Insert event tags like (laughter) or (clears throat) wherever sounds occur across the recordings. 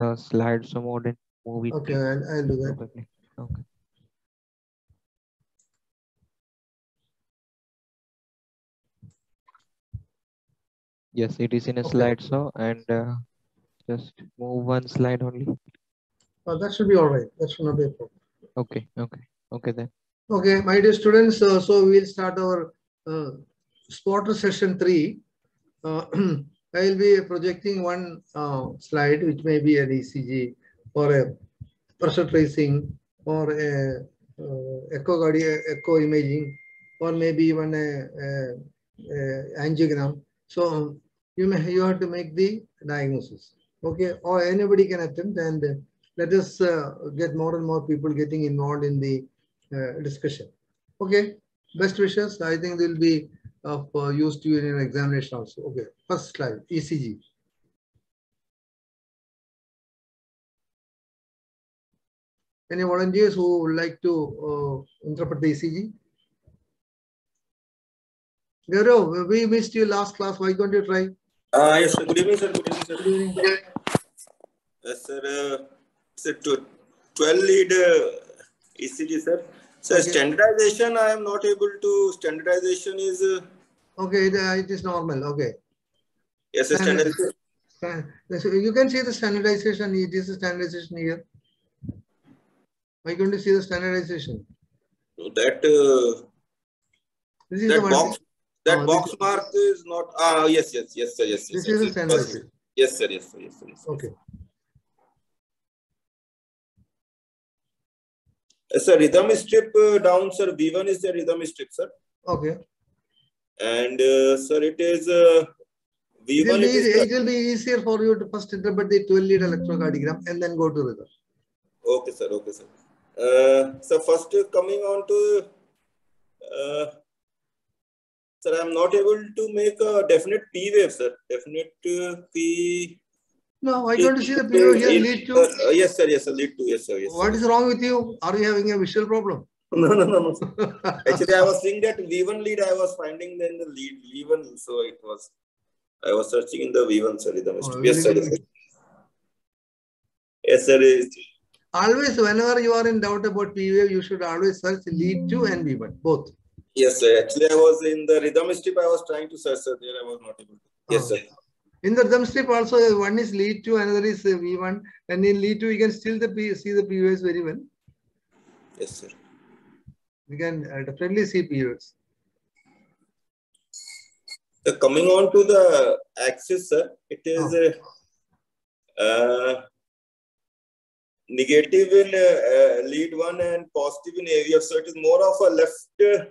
the slide some mode and move it. Okay, I'll, I'll do that. Probably. Okay. Yes, it is in a Okay. slide so and uh, just move one slide only. Uh, that should be all right. That should not be a problem. Okay, okay, okay then. Okay, my dear students, uh, so we'll start our uh, spotter session three. Uh, (clears throat) I will be projecting one uh, slide, which may be an ECG or a pressure tracing or a uh, echocardi- echo imaging or maybe even a, a- a angiogram. So um, you may you have to make the diagnosis. Okay, or anybody can attempt and let us uh, get more and more people getting involved in the uh, discussion. Okay, best wishes. I think there will be of uh, use to in your examination also. Okay, first slide, ECG. Any volunteers who would like to uh, interpret the ECG? Gaurav, we missed you last class. Why don't you try? Uh, yes, sir. Good evening, sir. Good evening, sir. Good evening. Yes, sir. Uh, to 12 lead uh, ECG, sir. Sir, Okay. standardization, I am not able to. Standardization is, uh, Okay, it, uh, it is normal. Okay. yes, sir, Standard- standardization. You can see the standardization. It is a standardization here. Can't you see the standardization? So that, uh, This is that box, that Oh, box mark is not, ah, yes, yes, yes, sir, yes, yes. This yes, is the standardization. Yes, sir, yes, sir, yes, sir. Yes, sir. Okay. Yes, sir, rhythm strip uh, down, sir. V1 is the rhythm strip, sir. Okay. And, uh, sir, it is, uh, It will, V1 be, it is, it will be easier for you to first interpret the 12 lead electrocardiogram and then go to rhythm. Okay, sir. Okay, sir. Uh, so first uh, coming on to, uh, sir, I'm not able to make a definite P wave, sir. Definite uh, P. No, I don't see the P wave here lead two? Uh, yes, sir. Yes, sir. Lead two. Yes, sir. Yes. What sir. is wrong with you? Are you having a visual problem? (laughs) No, no, no, no. (laughs) Actually, I was seeing that V1 lead. I was finding then the lead V1, so it was. I was searching in the V1, sir. Rhythm Oh, yes, sir. Yes, sir. Yes, sir. Yes. Always, whenever you are in doubt about P wave, you should always search lead two and V1, both. Yes, sir. Actually, I was in the rhythm strip. I was trying to search, sir. There, I was not able to. Yes, Oh. sir. In the rhythm strip also, one is lead two, another is uh, V1. And in lead two, you can still the P, see the P waves very well. Yes, sir. You can uh, definitely see P. So coming on to the axis, sir, it is uh, uh, negative in uh, uh, lead one and positive in AVF. So it is more of a left. Uh,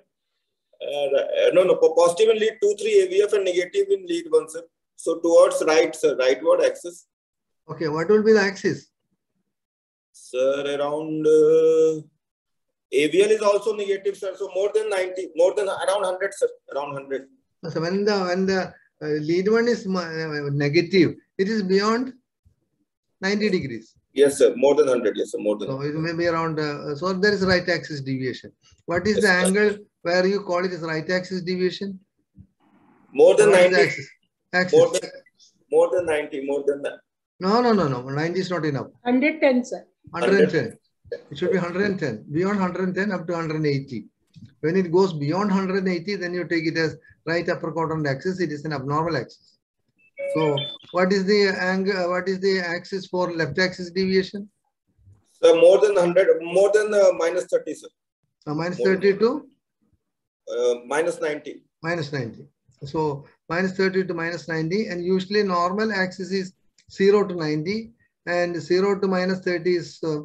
uh, no, no, positive in lead two, three AVF and negative in lead one, sir. So towards right, sir, rightward axis, Okay, what will be the axis? sir, around uh, AVL is also negative, sir. So more than 90, more than around 100, sir, around 100. So when the when the uh, lead one is uh, negative, it is beyond 90 degrees. Yes, sir, more than 100. Yes, sir, more than So it may be around, uh, so there is right axis deviation. What is Yes, the sir. angle where you call it as right axis deviation? more than What is 90. axis? Axis. More than more than 90, more than that. No, no, no, no. 90 is not enough. 110, sir. 110. It should be 110. Beyond 110 up to 180. When it goes beyond 180, then you take it as right upper quadrant axis. It is an abnormal axis. So what is the angle? What is the axis for left axis deviation? So more than 100, more than uh, minus 30, sir. Uh, minus More. 32, Uh, minus 90. minus 90. So minus 30 to minus 90 and usually normal axis is 0 to 90 and 0 to minus 30 is uh,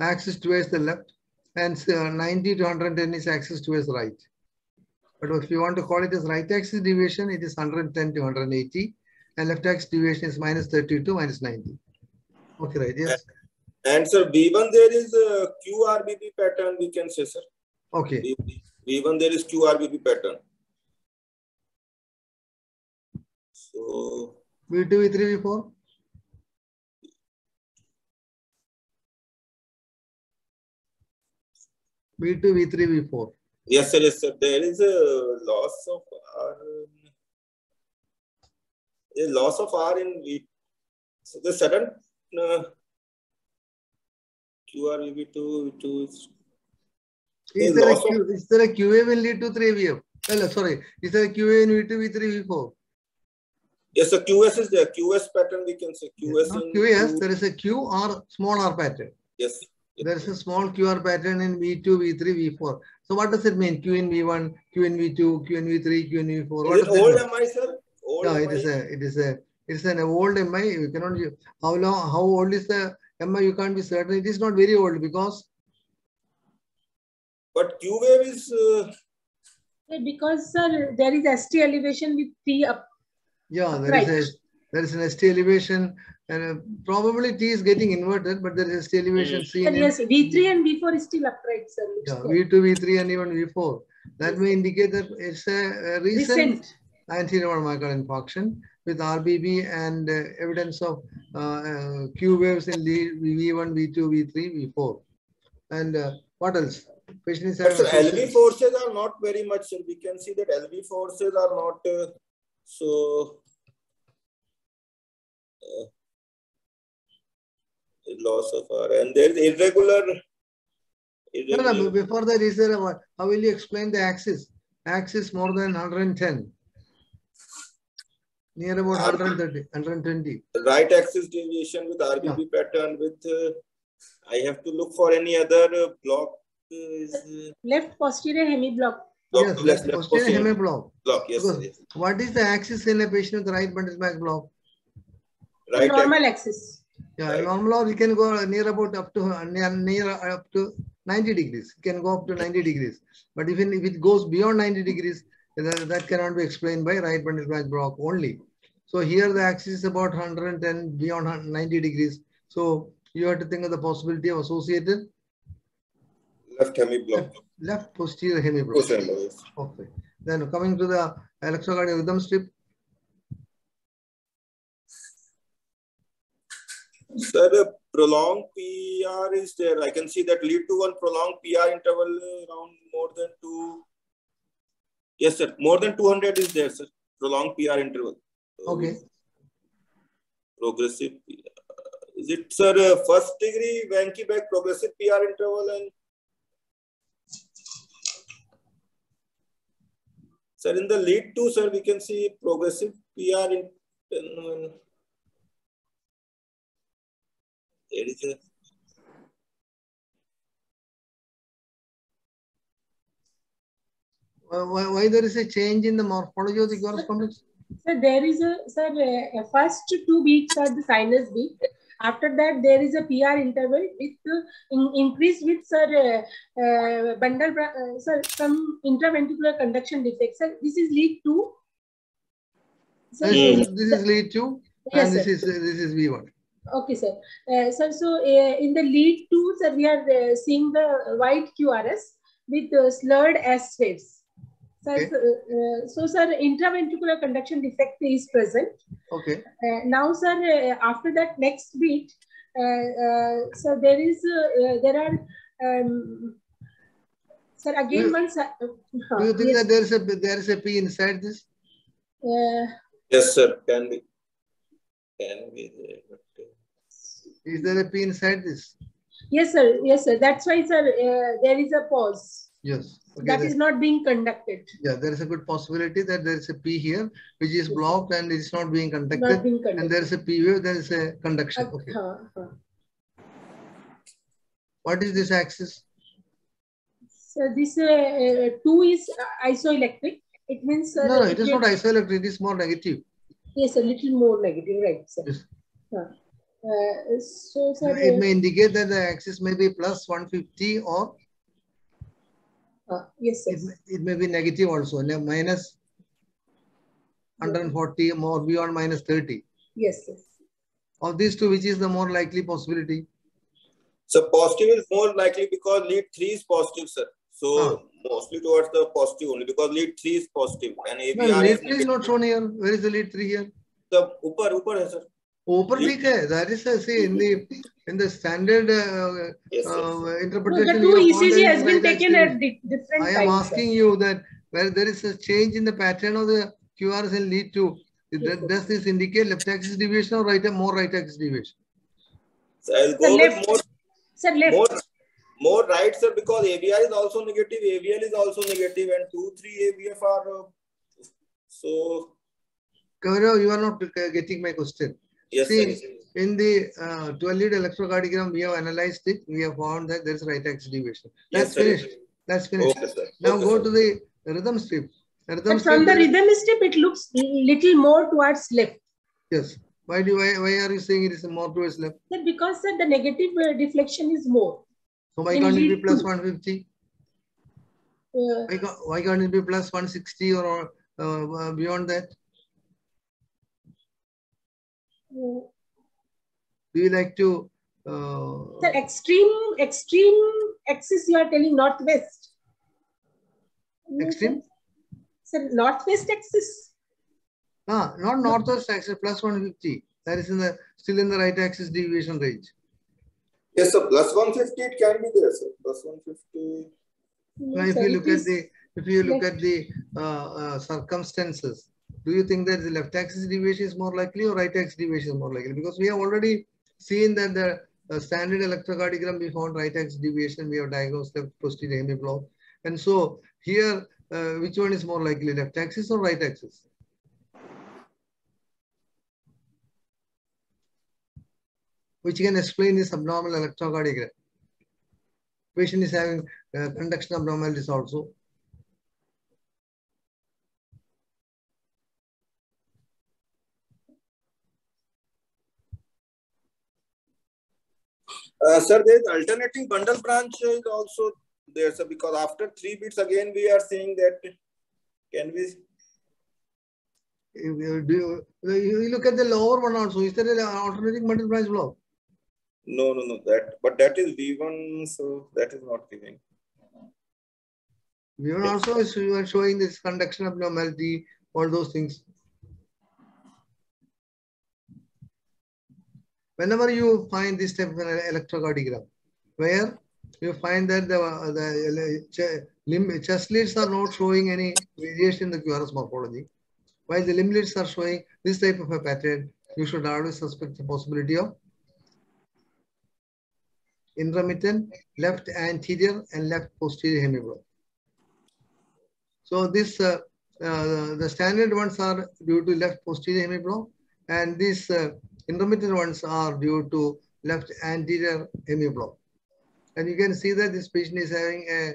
axis towards the left and uh, 90 to 110 is axis towards right. But if you want to call it as right axis deviation, it is 110 to 180 and left axis deviation is minus 30 to minus 90. Okay, right, yes. And sir, V1 there is a QRBP pattern, we can say, sir. Okay, V- V1 there is QRBP pattern. So, V2, V3, V4. V2, V3, V4. yes, sir, yes, sir. There is a loss of R. A loss of R in V. So the sudden, uh, QR VB2, V2 is Is there, a of- is there a QA will lead to 3VF? Well, sorry, is there a QA in V2, V3, V4? yes, the QS is there. QS pattern we can say QS QS, two- there is a QR, small r pattern. yes. There is a small QR pattern in V2, V3, V4. So what does it mean? Q in V1, Q in V2, Q in V3, Q in V4. What Is it does old mean? MI, sir? Old Yeah, it MI? is a, it is a, it's an old MI. You cannot, how long, how old is the MI? You can't be certain. It is not very old because, But Q wave is uh, Yeah, Because, sir, there is ST elevation with T up. yeah, there is a, there is an ST elevation and uh, probably T is getting inverted, but there is ST elevation Mm. seen And in yes, V3 and V4 is still upright, sir. yeah. V2, V3 and even V4. That may indicate that it's a, a recent Recent. anterior myocardial infarction with RBB and uh, evidence of uh, uh, Q waves in lead V1, V2, V3, V4. And uh, what else? Patient is but sir, LV forces are not very much. Sir. We can see that LV forces are not uh, so uh, loss of R and there is irregular. No, no, before that, is there a what? How will you explain the axis? Axis more than 110. Near about 130, 120. right axis deviation with RBB pattern with uh, I have to look for any other uh, block uh, is uh, Left posterior hemiblock. block, Yes, less, left posterior posterior hemiblock. block. Yes, yes. what is the axis in a patient with right bundle branch block? Right axis. normal axis. Yeah, Right. normal or you can go near about up to near, near up to 90 degrees. It can go up to 90 degrees. But even if it goes beyond 90 degrees, that, that cannot be explained by right bundle branch block only. So here the axis is about 110 beyond 90 degrees. So you have to think of the possibility of associated left hemi block. left posterior hemiblock. Posterior. Okay. Then coming to the electrocardiogram rhythm strip. Sir, the prolonged PR is there. I can see that lead to one prolonged PR interval uh, around more than two. Yes, sir. More than 200 is there, sir. Prolonged PR interval. Okay. Progressive PR. Is it, sir, uh, first degree Wenckebach progressive PR interval and Sir, in the lead two, sir, we can see progressive PR in. in- There is a Why, there is a change in the morphology of the correspondence? So there is a, sir, uh, first two beats are the sinus beat. After that, there is a PR interval with uh, in, increase with sir uh, uh, bundle uh, sir some intraventricular conduction defect. Sir, this is lead two. Sir, This is, this is lead two Yes, and this sir. is this is V1. Okay, sir. Uh, sir, so uh, in the lead two, sir, we are uh, seeing the white QRS with uh, slurred S waves. Sir, Okay. so, uh, so, sir, intraventricular conduction defect is present. Okay. Uh, now, sir, uh, after that next beat, uh, uh, so there is, uh, uh, there are, um, sir, again you- once. Uh, Do you think yes, that there is a there is a P inside this? uh, Yes, sir. Can be. Can be there. Uh, Is there a P inside this? yes, sir. Yes, sir. That's why, sir, uh, there is a pause. Yes. Okay. That is not being conducted. yeah, there is a good possibility that there is a P here which is blocked and it's not being conducted. Not being conducted. And there is a P wave, there is a conduction. Uh, Okay. huh, huh. What is this axis? So this uh, uh, two is uh, isoelectric. It means uh, No, no, it is not isoelectric, it is more negative. Yes, a little more negative, right, sir. Yes. Huh. Uh, so, sir, It may indicate that the axis may be plus 150 or uh, yes, sir. it may, it may be negative also, ne- minus 140 more beyond minus 30. Yes, yes. Of these two, which is the more likely possibility? So positive is more likely because lead three is positive, sir. So Ah. mostly towards the positive only because lead three is positive and No, ABR lead is 3 is not shown here. Where is the lead 3 here? the upper upper hai, sir. Openly, that is, a, see, in the in the standard uh, yes, yes. Uh, interpretation. No, the two ECG has been taken at different I am asking you that where there is a change in the pattern of the QRS and lead two, yes. does this indicate left axis deviation or right more right axis deviation? So I'll go left. More, sir, left. More, more right, sir, because AVR is also negative, AVL is also negative, and 2, 3 AVF are. Uh, so. Gaurav, you are not uh, getting my question. Yes, See, sir. In the uh, 12 lead electrocardiogram, we have analyzed it. We have found that there is right axis deviation. That's Yes, sir. finished. That's finished. Okay, sir. Now Okay, go sir. to the rhythm strip. Rhythm But from strip the rhythm strip, it looks little more towards left. Yes. Why do why, why are you saying it is more towards left? Sir, because sir, the negative uh, deflection is more. So why In can't it be lead plus two. 150? Uh, Why, ca- why can't it be plus 160 or uh, beyond that? Do you like to? Uh, sir, extreme extreme axis you are telling northwest. Extreme? Sir, northwest axis. ah, not northwest axis plus 150. That is in the still in the right axis deviation range. Yes, sir. Plus 150, it can be there, sir. Plus 150. Now, if Sir, you look at the if you look at the uh, uh, circumstances, do you think that the left axis deviation is more likely or right axis deviation is more likely? Because we have already seen that the uh, standard electrocardiogram we found right axis deviation. We have diagnosed left posterior hemiblock, and so here uh, which one is more likely, left axis or right axis? Which can explain this abnormal electrocardiogram. Patient is having uh, conduction abnormalities also. Uh, sir, there is alternating bundle branch is also there, sir, because after three bits again we are saying that can we do you, look at the lower one also. Is there an alternating bundle branch block? no no no that but that is V1, so that is not giving. We are also is- you are showing this conduction abnormality, all those things. Whenever you find this type of an electrocardiogram, where you find that the, the limb, chest leads are not showing any variation in the QRS morphology, while the limb leads are showing this type of a pattern, you should always suspect the possibility of intermittent left anterior and left posterior hemiblock. So this, uh, uh, the standard ones are due to left posterior hemiblock and this uh, intermittent ones are due to left anterior hemiblock. And you can see that this patient is having a,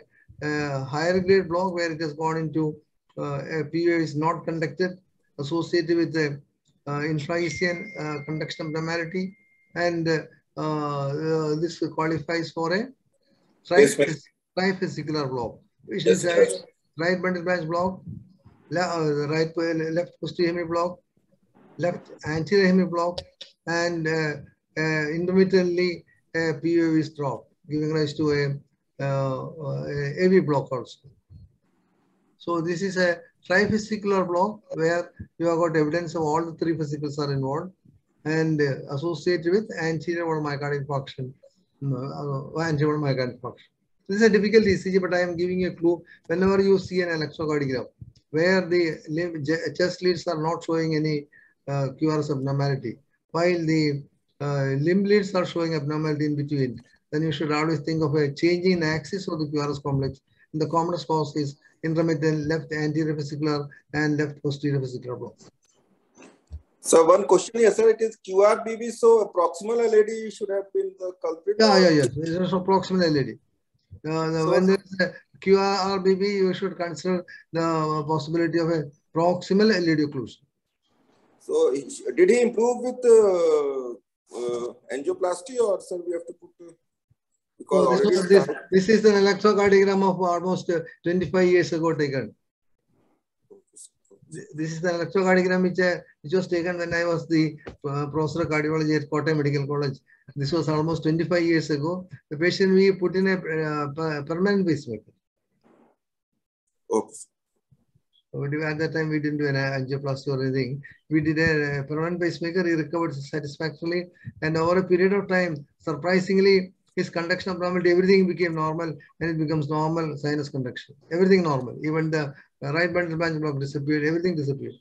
a higher grade block where it has gone into uh, a PO is not conducted associated with the uh, intra-Hisian uh, conduction abnormality and uh, uh, this qualifies for a Yes, ma'am. block. Which Yes, is having right bundle branch block, le- uh, right left posterior hemiblock, left anterior hemiblock, and uh, uh, intermittently a PO is dropped, giving rise to a, uh, uh, a AV block also. So this is a trifascicular block where you have got evidence of all the three fascicles are involved and uh, associated with anterior or myocardial infarction, uh, anterior myocardial infarction. This is a difficult ECG, but I am giving you a clue. Whenever you see an electrocardiogram where the chest leads are not showing any uh, QRS abnormality, while the uh, limb leads are showing abnormality in between, then you should always think of a changing in axis of the QRS complex. And the commonest cause is intermittent left anterior fascicular and left posterior fascicular block. So one question here, sir. It is QRBB, so a proximal LAD should have been the culprit. Yeah, yeah, yeah. It is also proximal LAD. Uh, So- when there is a QRBB, you should consider the possibility of a proximal LAD occlusion. So did he improve with uh, uh, angioplasty or sir we have to put uh, because So this, was- this, this is an electrocardiogram of almost uh, 25 years ago taken. This is the electrocardiogram which, which was taken when I was the uh, professor of cardiology at Kottayam Medical College. This was almost 25 years ago. The patient we put in a uh, permanent pacemaker. Okay. At that time, we didn't do an angioplasty or anything. We did a, permanent pacemaker. He recovered satisfactorily, and over a period of time, surprisingly, his conduction abnormality, everything became normal, and it becomes normal sinus conduction. Everything normal. Even the right bundle branch block disappeared. Everything disappeared.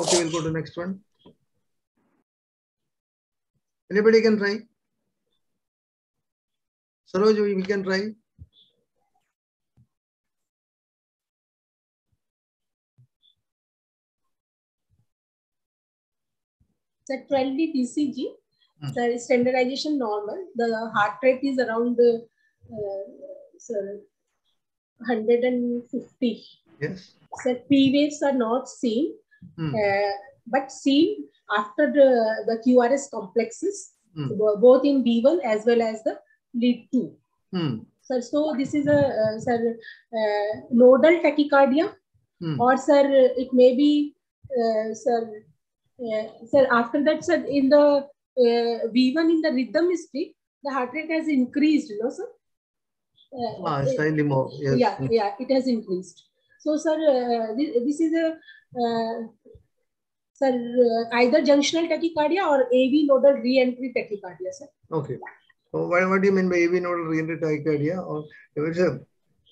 Okay, we'll go to next one. Anybody can try? Saroj, we can try. So 12 lead ECG, Hmm. the standardization normal. The heart rate is around uh, sir, 150. Yes. So P waves are not seen, Hmm. uh, but seen after the, the QRS complexes, Hmm. bo- both in V1 as well as the lead 2. Hmm. Sir, so this is a uh, sir, uh, nodal tachycardia, Hmm. or sir, it may be uh, sir, uh, sir. After that, sir, in the uh, V1 in the rhythm history, the heart rate has increased, you know, sir. Uh, Ah, uh, slightly more. Yes. yeah, yeah, it has increased. So, sir, uh, this, this is a uh, sir uh, either junctional tachycardia or AV nodal re-entry tachycardia, sir. Okay. So what, what do you mean by AV nodal reentry tachycardia? Or if it's a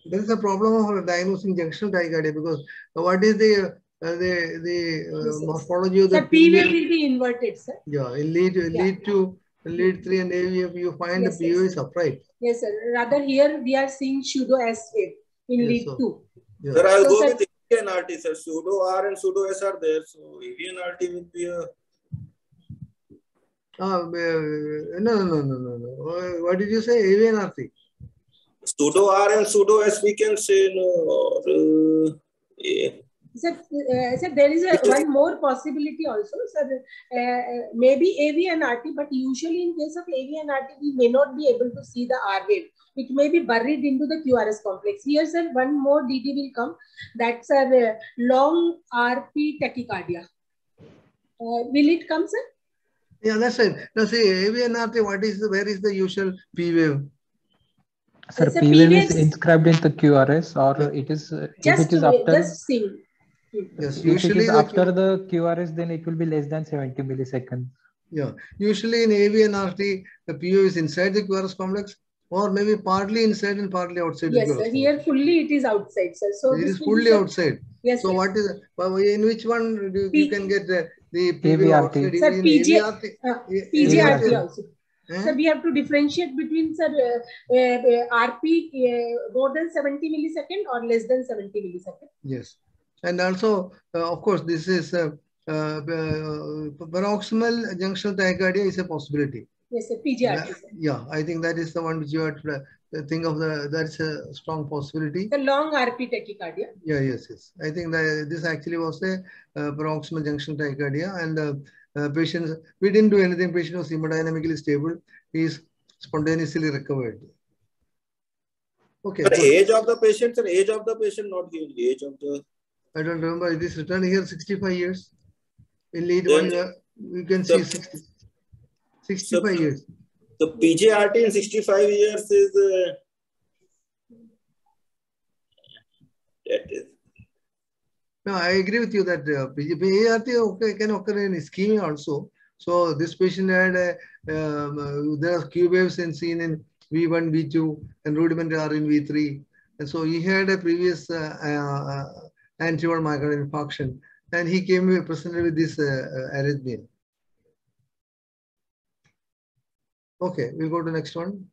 there is a problem of diagnosing junctional tachycardia because what is the uh, the the uh, Yes, yes. morphology of the The P will be inverted, sir. Yeah, in lead Yeah. lead two, lead three, and AVF you find Yes, the PO yes. is upright. Yes, sir. Rather here we are seeing pseudo S wave in Yes, lead sir. two. Yeah. Sir, I'll So, go sir- with AVNRT, sir. Pseudo R and pseudo S are there. So AVNRT will be a uh, no, no, no, no, no, no. What did you say? AVNRT? pseudo R and pseudo S, we can say no. Or, uh, yeah. Sir, uh, sir, there is a, one more possibility also, sir. Uh, uh, maybe AVNRT, but usually in case of AV and RT, we may not be able to see the R wave. It may be buried into the QRS complex. Here, sir, one more DT will come. That's a uh, long RP tachycardia. Uh, will it come, sir? Yeah, that's right. Now see, AVNRT, what is the, where is the usual P wave? Sir, It's a P wave is inscribed in the QRS or it is uh, if Just, it is after just seeing. Yes, if it usually is the after Q- the QRS then it will be less than 70 milliseconds. Yeah, usually in AVNRT, the PO is inside the QRS complex or maybe partly inside and partly outside Yes, the sir. Here fully it is outside, sir. So complex. It this is fully outside. Yes, So sir. what is, but in which one do you, you can get the, the PO Sir, PG Uh, PJRT also. Eh? So we have to differentiate between sir uh, uh, RP uh, more than 70 millisecond or less than 70 millisecond. Yes. And also, uh, of course, this is uh, uh, uh, paroxysmal junctional tachycardia is a possibility. Yes, sir. PJRT. Uh, sir. yeah, I think that is the one which you have to uh, think of the, that's a strong possibility. The long RP tachycardia. Yeah, yes, yes. I think that this actually was a uh, paroxysmal junction tachycardia and uh, uh, patients, we didn't do anything. Patient was hemodynamically stable. He is spontaneously recovered. Okay, Sir, good. age of the patient, sir, age of the patient not given. Age of the I don't remember. It is written here 65 years. In lead Then- one, you, you can see the- 60, 65 years. The PJRT in 65 years is uh, that is No, I agree with you that uh, PART okay, can occur in ischemia also. So this patient had a, um, uh, there are Q waves in seen in V1, V2, and rudimentary are in V3. And so he had a previous uh, uh, uh, anterior myocardial infarction, and he came uh, presented with this uh, uh, arrhythmia. Okay, we'll go to next one.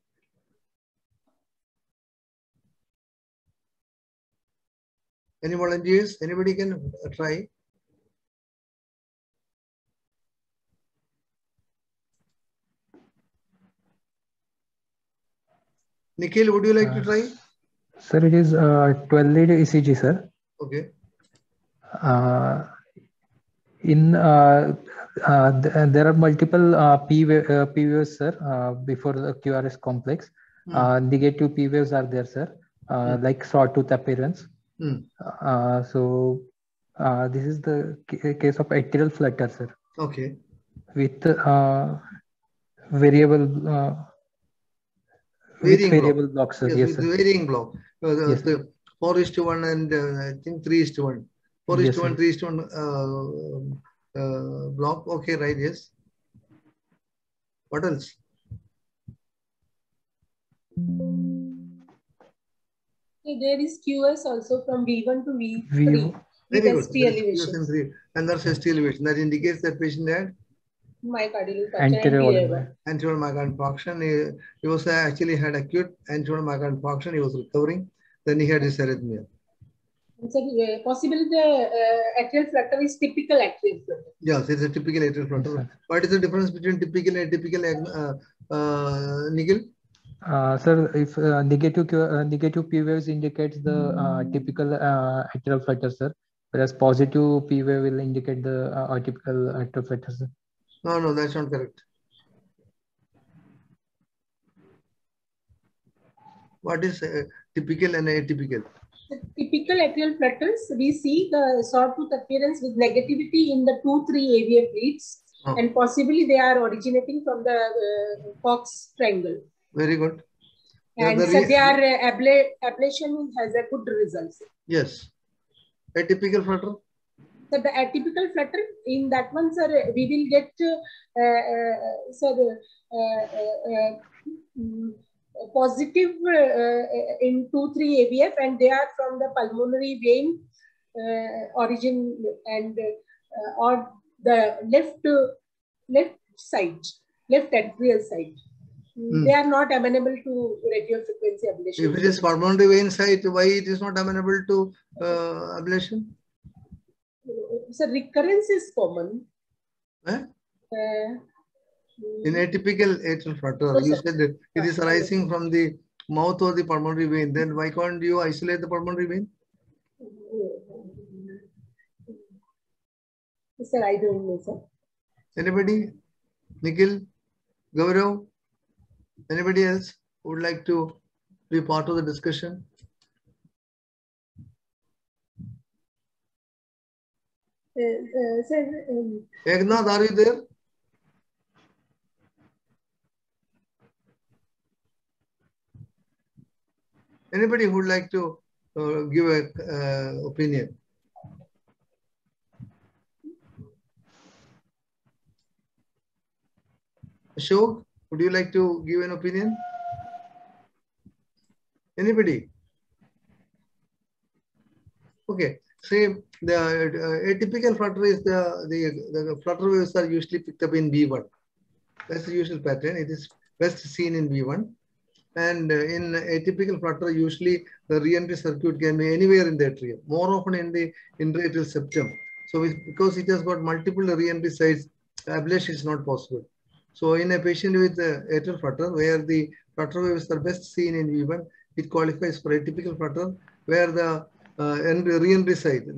Any volunteers? Anybody can uh, try? Nikhil, would you like to Uh, try? Sir, it is uh, 12 lead ECG, sir. Okay. Uh, in uh, uh, th- there are multiple uh, P, uh, P waves, sir, uh, before the QRS complex. Uh, negative P waves are there, sir, uh, Hmm. like sawtooth appearance. Uh, so uh, this is the ca- case of atrial flutter, sir, Okay. with uh, variable uh, with Varying block. variable blocks, sir. Yes, Yes, sir. varying block. Uh, the, Yes, the four is to one and uh, I think three is to one. Four is Yes, to one, sir. three is to one uh, block. Okay, right? Yes. What else? So there is QS also from V1 to V3. V- with Very good. ST That is elevation. PSM3. And that's ST elevation. That indicates that patient had Myocardial infarction. Anterior and anterior myocardial infarction. He, he was uh, actually had acute anterior myocardial infarction. He was recovering. Then he had his arrhythmia. And so, uh, possibly the uh, atrial flutter is typical atrial flutter. Yes, it's a typical atrial flutter. What is the difference between typical and typical uh, uh, Nikhil? Uh, sir, if uh, negative uh, negative P waves indicates the uh, typical uh, atrial flutter, sir, whereas positive P wave will indicate the uh, atypical atrial flutter, sir. No, no, that's not correct. What is uh, typical and atypical? The typical atrial flutters, we see the sawtooth appearance with negativity in the two, three AVF leads, Oh. and possibly they are originating from the uh, Koch's triangle. Very good. Yeah, And the so their uh, abla- ablation has a good results. Yes. Atypical flutter? So the atypical flutter, in that one, sir, we will get, uh, uh, sir, uh, uh, uh, mm, positive uh, uh, in 2-3 AVF and they are from the pulmonary vein uh, origin and uh, or the left, left side, left atrial side. Hmm. They are not amenable to radio frequency ablation. If it is pulmonary vein site, why it is not amenable to uh, ablation? So recurrence is common. Eh? Uh, In atypical atrial flutter, you said that it is arising from the mouth or the pulmonary vein. Then why can't you isolate the pulmonary vein? Sir, I don't know, sir. Anybody? Nikhil? Gaurav? Anybody else who would like to be part of the discussion? Uh, uh, sir, um, Eknath, are you there? Anybody who would like to uh, give a uh, opinion? Ashok, would you like to give an opinion? Anybody? Okay, say the uh, atypical flutter is the, the, the flutter waves are usually picked up in V1. That's the usual pattern. It is best seen in V1. And in atypical flutter, usually the re-entry circuit can be anywhere in the atrium, more often in the interatrial septum. So because it has got multiple re-entry sites, ablation is not possible. So in a patient with atrial flutter, where the flutter waves are best seen in V1, it qualifies for atypical flutter, where the uh, the site, the,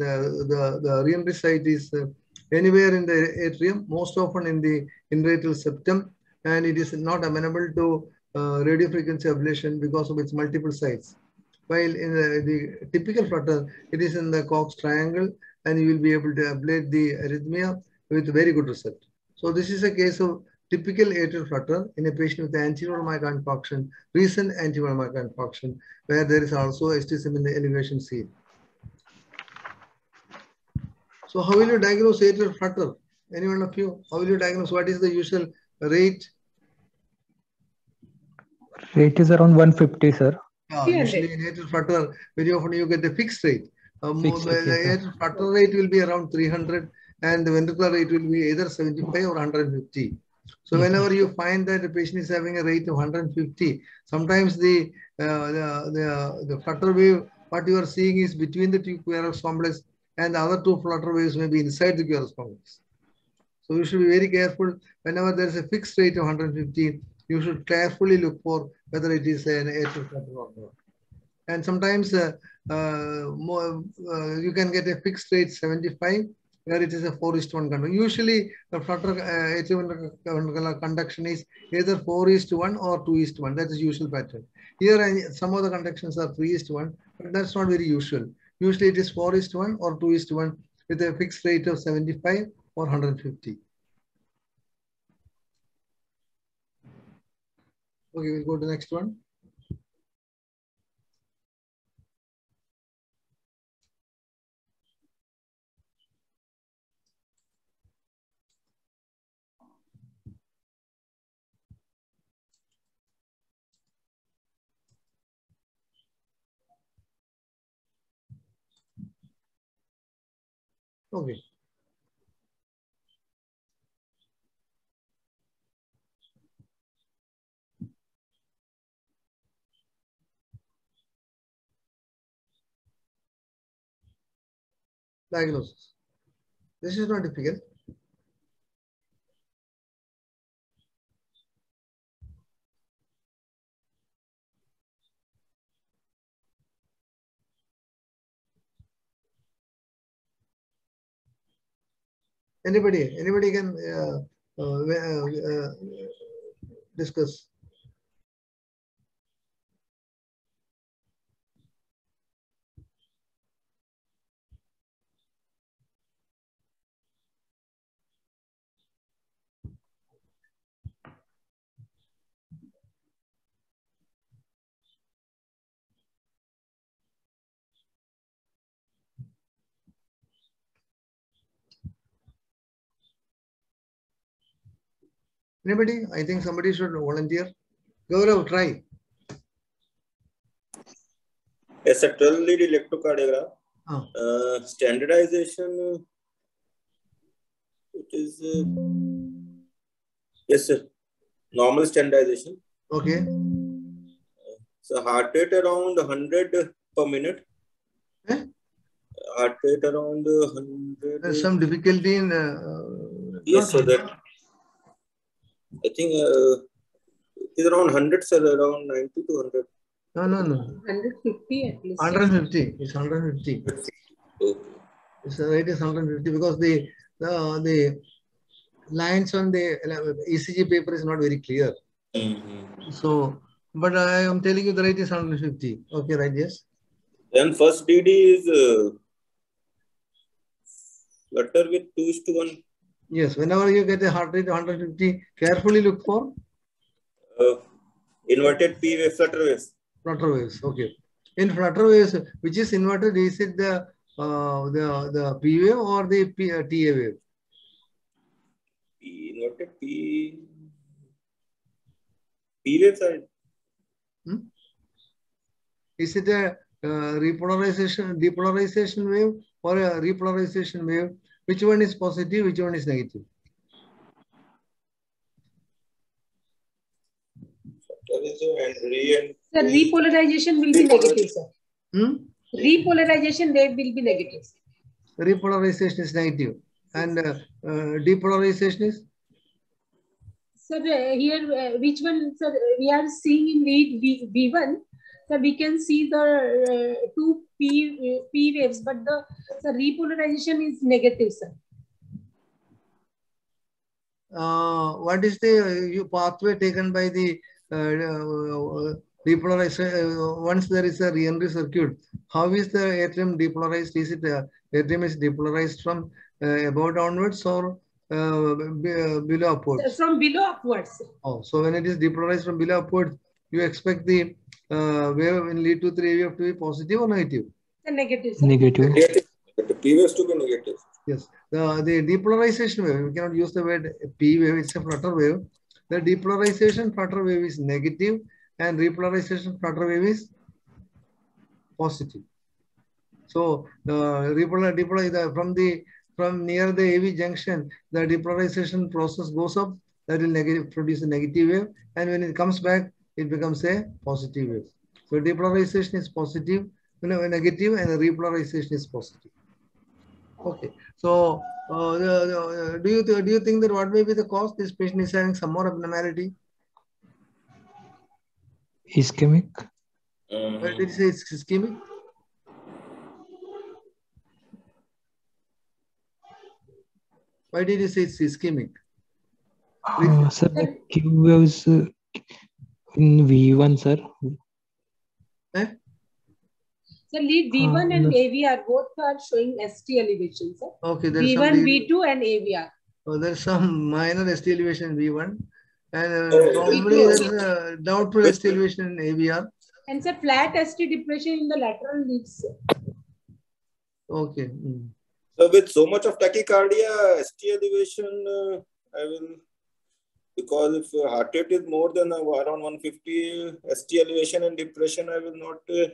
the, the re-entry site is uh, anywhere in the atrium, most often in the interatrial septum, and it is not amenable to uh, radio frequency ablation because of its multiple sites. While in the, the typical flutter, it is in the Koch's triangle, and you will be able to ablate the arrhythmia with very good result. So this is a case of typical atrial flutter in a patient with anterior myocardial infarction, recent anterior myocardial infarction, where there is also STSM in the elevation seen. So how will you diagnose atrial flutter? Any one of you? How will you diagnose? What is the usual rate? Rate is around 150, sir. Yeah, 300. usually in atrial flutter, very often you get the fixed rate. More- Fixed the rate, yes, flutter rate will be around 300 and the ventricular rate will be either 75 or 150. So Mhm. whenever you find that the patient is having a rate of 150, sometimes the, uh, the, the, the flutter wave, what you are seeing is between the two QRS complex and the other two flutter waves may be inside the QRS complex. So you should be very careful. Whenever there is a fixed rate of 150, you should carefully look for whether it is an atrial flutter or not. And sometimes uh, uh, more, uh, you can get a fixed rate 75 where it is a 4 is to 1 conduction. Usually the flutter uh, atrial conduction is either 4 is to 1 or 2 is to 1. That is usual pattern. Here some of the conductions are 3 is to 1, but that's not very usual. Usually it is 4 is to 1 or 2 is to 1 with a fixed rate of 75 or 150. Okay, we'll go to the next one. Okay. Diagnosis. This is not difficult. Anybody, anybody can uh, uh, uh, uh, discuss. Anybody? I think somebody should volunteer. Gaurav, try. Yes, sir. 12 lead electrocardiogram. Ah. Uh, standardization, uh, it is, uh, yes, sir. Normal standardization. Okay. So heart rate around 100 per minute. Eh? Heart rate around 100. There's some difficulty in. Uh, yes, not- sir. That I think uh, it is around 100, sir. Around 90 to 100. No, no, no. 150 at least. 150. It's 150. Okay. It's uh, it is 150 because the the the lines on the ECG paper is not very clear. Mhm. So, but I am telling you the rate is 150. Okay, right? Yes. Then first DD is uh, flutter with 2 is to 1. Yes. Whenever you get a heart rate of 150, carefully look for Uh, inverted P wave flutter waves. flutter waves. Okay. In flutter waves, which is inverted, is it the uh, the the P wave or the P, uh, TA wave? P inverted P. P wave side. Is it a uh, repolarization, depolarization wave or a repolarization wave? Which one is positive? Which one is negative? Flutter is a and Sir, repolarization will be negative, sir. Hmm? Repolarization rate will be negative. Repolarization is negative, and uh, uh, depolarization is Sir, uh, here, uh, which one, sir, we are seeing in lead V, V1, so we can see the uh, two P, uh, P waves, but the sir, repolarization is negative, sir. uh, what is the pathway taken by the uh, uh, depolarization? Uh, once there is a re-entry circuit, how is the atrium depolarized? Is it atrium is depolarized from above downwards or uh, below upwards? From below upwards. Oh, so when it is depolarized from below upwards, you expect the uh, wave in lead two three we have to be positive or negative? The negative, sir. Negative. negative. The P waves to be negative. Yes, the, the depolarization wave, we cannot use the word P wave, it's a flutter wave. The depolarization flutter wave is negative and repolarization flutter wave is positive. So the repolar, depolar, the, from the from near the AV junction, the depolarization process goes up, that will negative produce a negative wave, and when it comes back, it becomes a positive wave. So depolarization is positive, you know, negative, and the repolarization is positive. Okay, so uh, the- the- do you do you think that what may be the cause? This patient is having some more abnormality. Ischemic. Mhm. Why did you say it's ischemic? Why did you say it's ischemic? Uh, sir, the Q waves uh, in V1, sir. Eh? So lead V1 Uh, and the- AVR both are showing ST elevation, sir. Okay, there's V1, some, V2 and AVR. oh, there's some minor ST elevation in V1, and uh, Oh, probably V2. there's a doubtful ST elevation in AVR. And sir, flat ST depression in the lateral leads. Okay. mm. So with so much of tachycardia, ST elevation, uh, I will, because if uh, heart rate is more than uh, around 150, ST elevation and depression, I will not. Uh,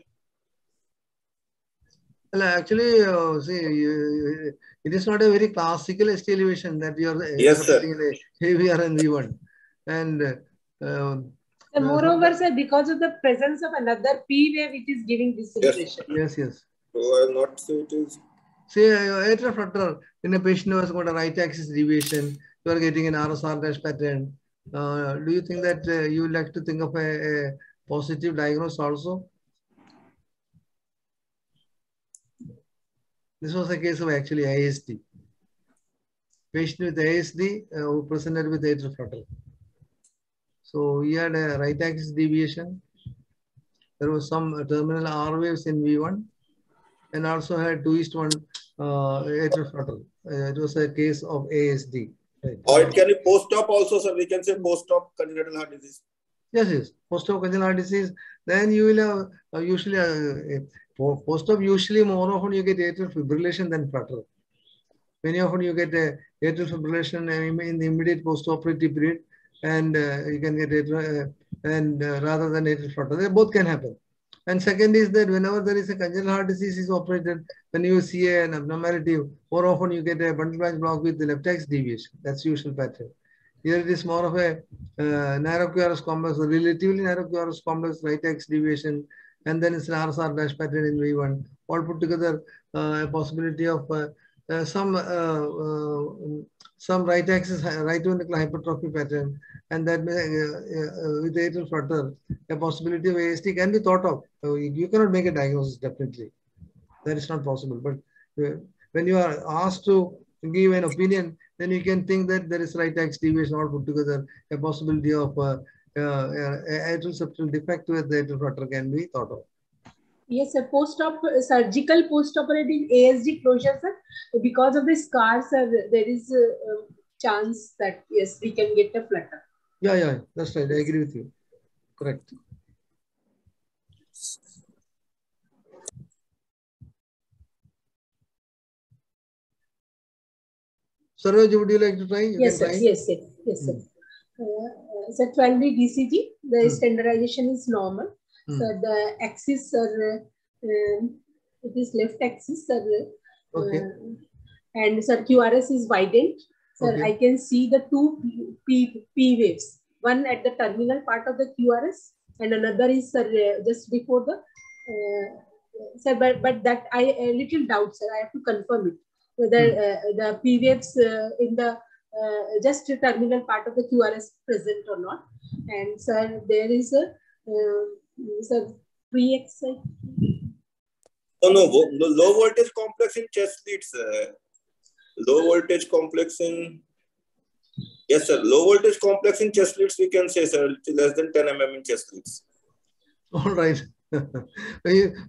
Well, actually, uh, see, uh, it is not a very classical ST elevation that you are uh, Yes, sir. interpreting in a AVR and V1. And uh, And moreover, sir, because of the presence of another P wave, it is giving this Yes. impression. yes, yes. So I will not say it is. Say atrial flutter in a patient has got a right axis deviation, you are getting an RSR dash pattern. Uh, do you think that uh, you like to think of a, a positive diagnosis also? This was a case of actually ASD. Patient with ASD uh, who presented with atrial flutter. So we had a right axis deviation. There was some terminal R waves in V1 and also had 2 east 1 uh, atrial flutter. Uh, it was a case of ASD. Right. Or it can be post-op also, sir. We can say post-op congenital heart disease. Yes, yes. Post-op congenital heart disease. Then you will have uh, usually uh, post-op usually more often you get atrial fibrillation than flutter. Many often you get a atrial fibrillation uh, in the immediate post-operative period, and uh, you can get atrial, uh, and uh, rather than atrial flutter. They both can happen. And second is that whenever there is a congenital heart disease is operated, when you see an abnormality, more often you get a bundle branch block with the left axis deviation. That's usual pattern. Here it is more of a uh, narrow QRS complex, relatively narrow QRS complex, right axis deviation, and then it's an RSR dash pattern in V1. All put together, uh, a possibility of uh, uh, some uh, uh, some right axis, right ventricular hypertrophy pattern, and that may, uh, uh, with the atrial flutter, a possibility of ASD can be thought of. Uh, you cannot make a diagnosis definitely. That is not possible. But uh, when you are asked to give an opinion, then you can think that there is right axis deviation all put together. A possibility of uh, uh, uh, atrial septal defect with the atrial flutter can be thought of. Yes, sir. Post-op surgical post-operative ASD closure, sir. Because of the scars, sir, there is a, a chance that yes, we can get a flutter. Yeah, yeah, that's right. I agree with you. Correct. Saroj, would you like to try? You Yes, sir. try. Yes, yes, yes, sir. Uh, uh, so 12 DCG, the Hmm. standardization is normal. Hmm. So the axis, sir, uh, um, it is left axis, sir. uh, and sir, QRS is widened. Sir, Okay. I can see the two P, P, P waves. One at the terminal part of the QRS, and another is sir, uh, just before the. Uh, sir, but, but that I a little doubt, sir. I have to confirm it whether uh, the P waves uh, in the uh, just terminal part of the QRS present or not. And sir, there is a uh, sir, pre-excited. Oh no, vo- no, low voltage complex in chest leads. Uh, low voltage complex in yes, sir. Low voltage complex in chest leads. We can say, sir, it's less than 10 mm in chest leads. All right.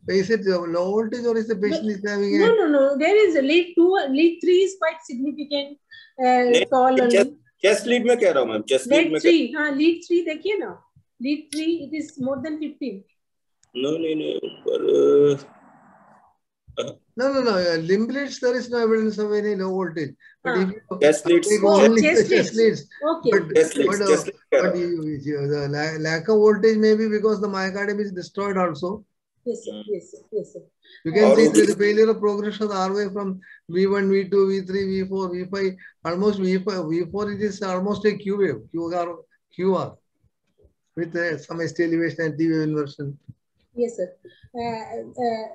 is it uh, low voltage or is the patient is having No, a no, no. There is a lead two, lead three is quite significant. Uh, Lead- tall chest- only. chest lead में कह रहा हूँ ma'am chest lead में Lead कह three, हाँ, lead three देखिए ना. Literally, it is more than 15. No, no, no. But, uh, no, no, no. Uh, limb leads, there is no evidence of any low voltage. But ah. if you chest leads. Oh, chest leads. leads. Okay. But, chest leads, but, uh, chest leads. but you, you, the lack, of voltage may be because the myocardium is destroyed also. Yes, sir. Mm. Yes, sir. Yes, sir. You can or see the failure of progression of R wave from V1, V2, V3, V4, V5, almost V5, V4 it is almost a Q wave, QR, QR with uh, some ST elevation and wave inversion. Yes, sir. Uh, uh,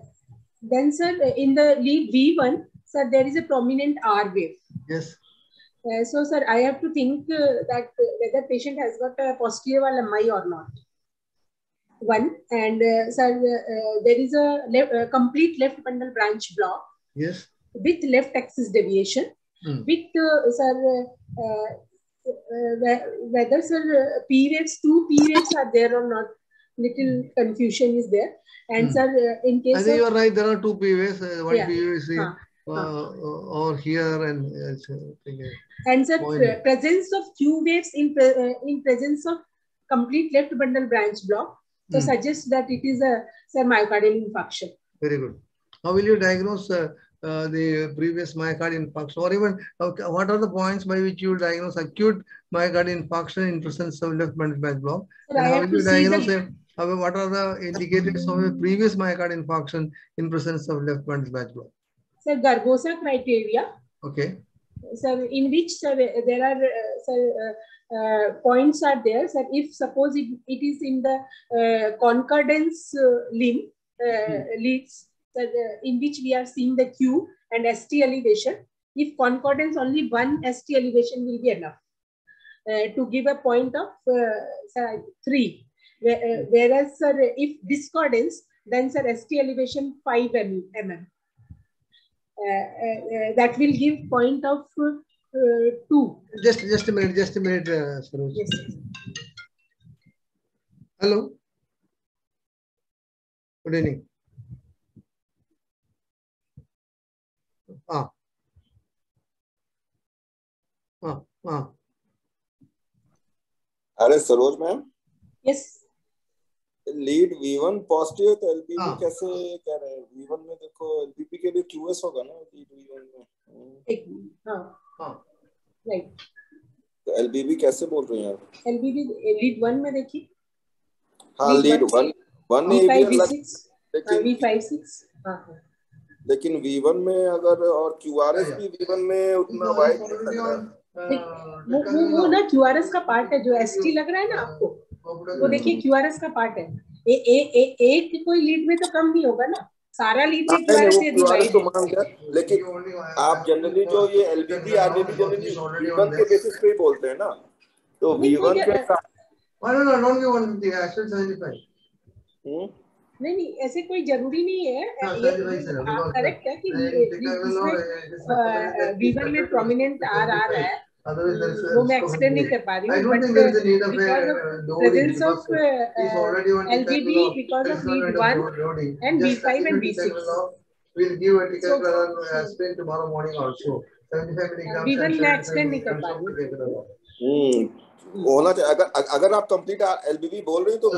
then, sir, in the lead V1, sir, there is a prominent R wave. Yes. Uh, so, sir, I have to think uh, that whether patient has got a posterior wall MI or not. One and uh, sir, uh, there is a left, uh, complete left bundle branch block Yes. with left axis deviation. Hmm. With uh, sir, uh, uh, whether sir uh, P two periods are there or not. Little confusion is there. And Hmm. sir, uh, in I case think you are right. There are two PVs. Uh, one Yeah. PV is Huh. uh, over here and uh, uh, I uh, and sir, point. presence of Q waves in pre- uh, in presence of complete left bundle branch block, so Hmm. suggests that it is a sir myocardial infarction. very good. How will you diagnose uh, uh, the previous myocardial infarction or even okay, what are the points by which you diagnose acute myocardial infarction in presence of left branch block? And how you diagnose the a what are the indicators of a previous myocardial infarction in presence of left batch block? Sir, Sgarbossa criteria. Okay. Sir, in which sir, there are uh, sir, uh, uh, points are there. Sir, if suppose it, it is in the uh, concordance uh, limb uh, leads, sir, uh, in which we are seeing the Q and ST elevation. If concordance, only one ST elevation will be enough uh, to give a point of uh, three. Uh, Whereas, sir, if discordance, then sir, ST elevation 5 mm. Uh, that will give point of uh, 2. Just just a minute, just a minute, uh, Saroj. Yes. Hello. Good evening. Ah. अरे Saroj ma'am? Yes. Lead V1 positive है तो LBB हाँ। कैसे कह रहे हैं? V1 में देखो एलबीबी के लिए QS होगा ना लीड V1 में। हम्म, एक हाँ। हाँ। राइट तो एलबीबी कैसे बोल रहे हैं आप? एलबीबी लीड वन में देखिए। हाँ lead one one one. V ए भी अलग सिक्स लेकिन वी फाइव सिक्स हाँ हाँ। लेकिन V1 में अगर और QRS Yeah. भी V1 में उतना वाइड नहीं लग रहा वो वो वो ना क्यूआरएस का पार्ट है जो एसटी लग रहा है ना आपको वो देखिए क्यूआरएस का पार्ट है। ए, ए, ए, एक कोई लीड में तो कम नहीं होगा ना। सारा लीड में क्यूआरएस नहीं, यदि वो QRS वाइड तो है लेकिन आप जनरली जो ये एलबीबी आरबीबी जनरली V1 के बेसिस पे ही बोलते हैं ना। तो नहीं, V1 के साथ no, no, don't give one, the 75. हम्म, नहीं नहीं ऐसे कोई ज़रूरी नहीं है। आप हाँ, करेक्ट है कि वीवर हाँ, हाँ, में प्रोमिनेंट आर आ रहा है। वो मैं एक्सप्लेन नहीं कर पा रही हूँ presence of LGB because of V one and V five and V six We'll give a ticket so, Pradhan uh, explain tomorrow morning also. 75 milligrams. We will explain नहीं कर होना चाहिए अगर अगर आप कंप्लीट एलबीबी बोल रहे हो तो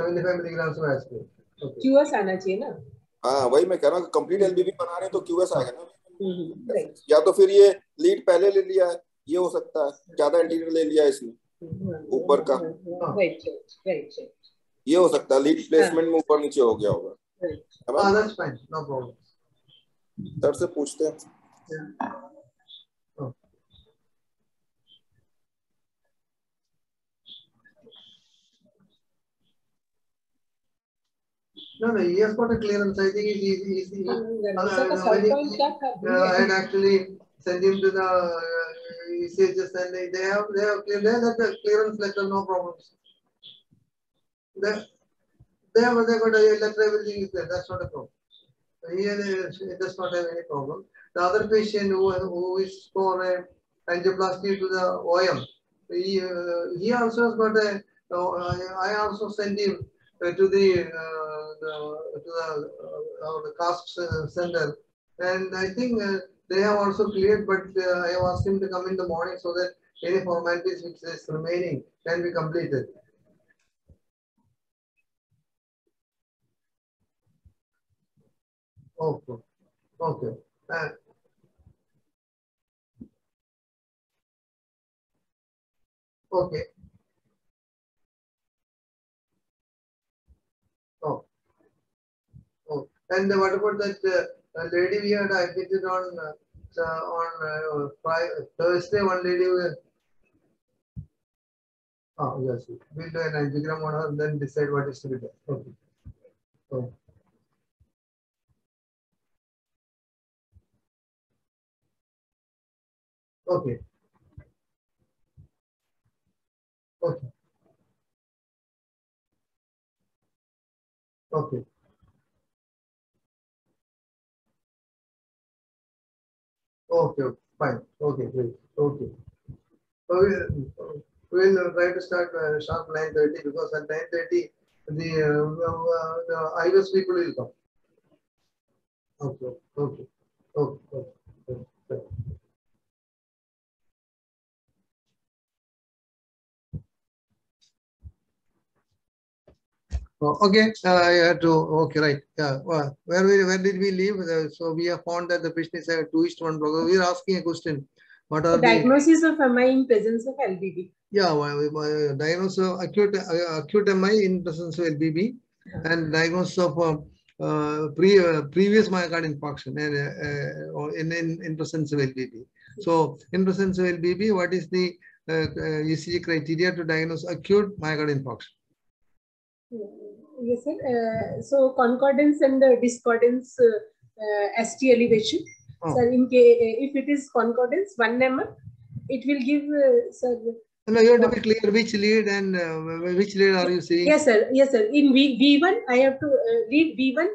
So, V1 में 190 milligrams and 75 milligrams of aspirin. Okay. QS आना चाहिए ना? हाँ वही मैं कह रहा हूँ कंप्लीट एलबीबी बना रहे हैं तो क्यूएस आएगा ना। या तो फिर ये लीड पहले ले लिया है ये हो सकता है ज़्यादा इंटीरियर ले लिया है इसने। ऊपर का। राइट ये हो सकता है लीड प्लेसमेंट में ऊपर नीचे हो गया होगा। राइट है. सर से पूछते हैं। No, no, he has got a clearance. I think he's. he's, he's uh, I uh, actually sent him to the uh, ECHS and they, they have they have clear, They have the clearance letter, no problems. They, they have they got a letter, everything is there. That's not a problem. Here it does not have any problem. The other patient who, who is for a angioplasty to the OM, he, uh, he also has got a. Uh, I also sent him uh, to the uh, to the uh, uh, the CASP center and I think uh, they have also cleared, but uh, I have asked him to come in the morning so that any formalities which is remaining can be completed. Okay, okay. Uh, okay. Oh. Oh, and what about that uh, uh, lady we had admitted on uh, on Friday, Thursday? One lady. We, oh yes, we'll do an angiogram on her, and then decide what is to be done. Okay. Okay. Okay. Okay. Okay, okay, fine. Okay, great. Okay. So we'll, try to start uh, sharp 9:30 because at 9:30 the uh, uh, the IVS people will come. Okay, okay, okay, okay. okay, okay. Oh, okay, uh, I had to, okay, right, yeah, well, where we, where did we leave? Uh, so we have found that the patient is a two east one block. We are asking a question. What are the Diagnosis of MI in presence of LBB. yeah why- diagnosis of acute uh, acute MI in presence of LBB and diagnosis of uh, uh, pre uh, previous myocardial infarction and uh, uh, in, in in presence of LBB. So in presence of LBB, what is the uh, uh, ECG criteria to diagnose acute myocardial infarction? Yes, sir. Uh, so concordance and uh, discordance uh, uh, ST elevation. Oh. Sir, in case if it is concordance, one mm, it will give, uh, sir. No, you have to be clear which lead and uh, which lead are you seeing? Yes, sir. Yes, sir. In V V1, I have to uh, read V1,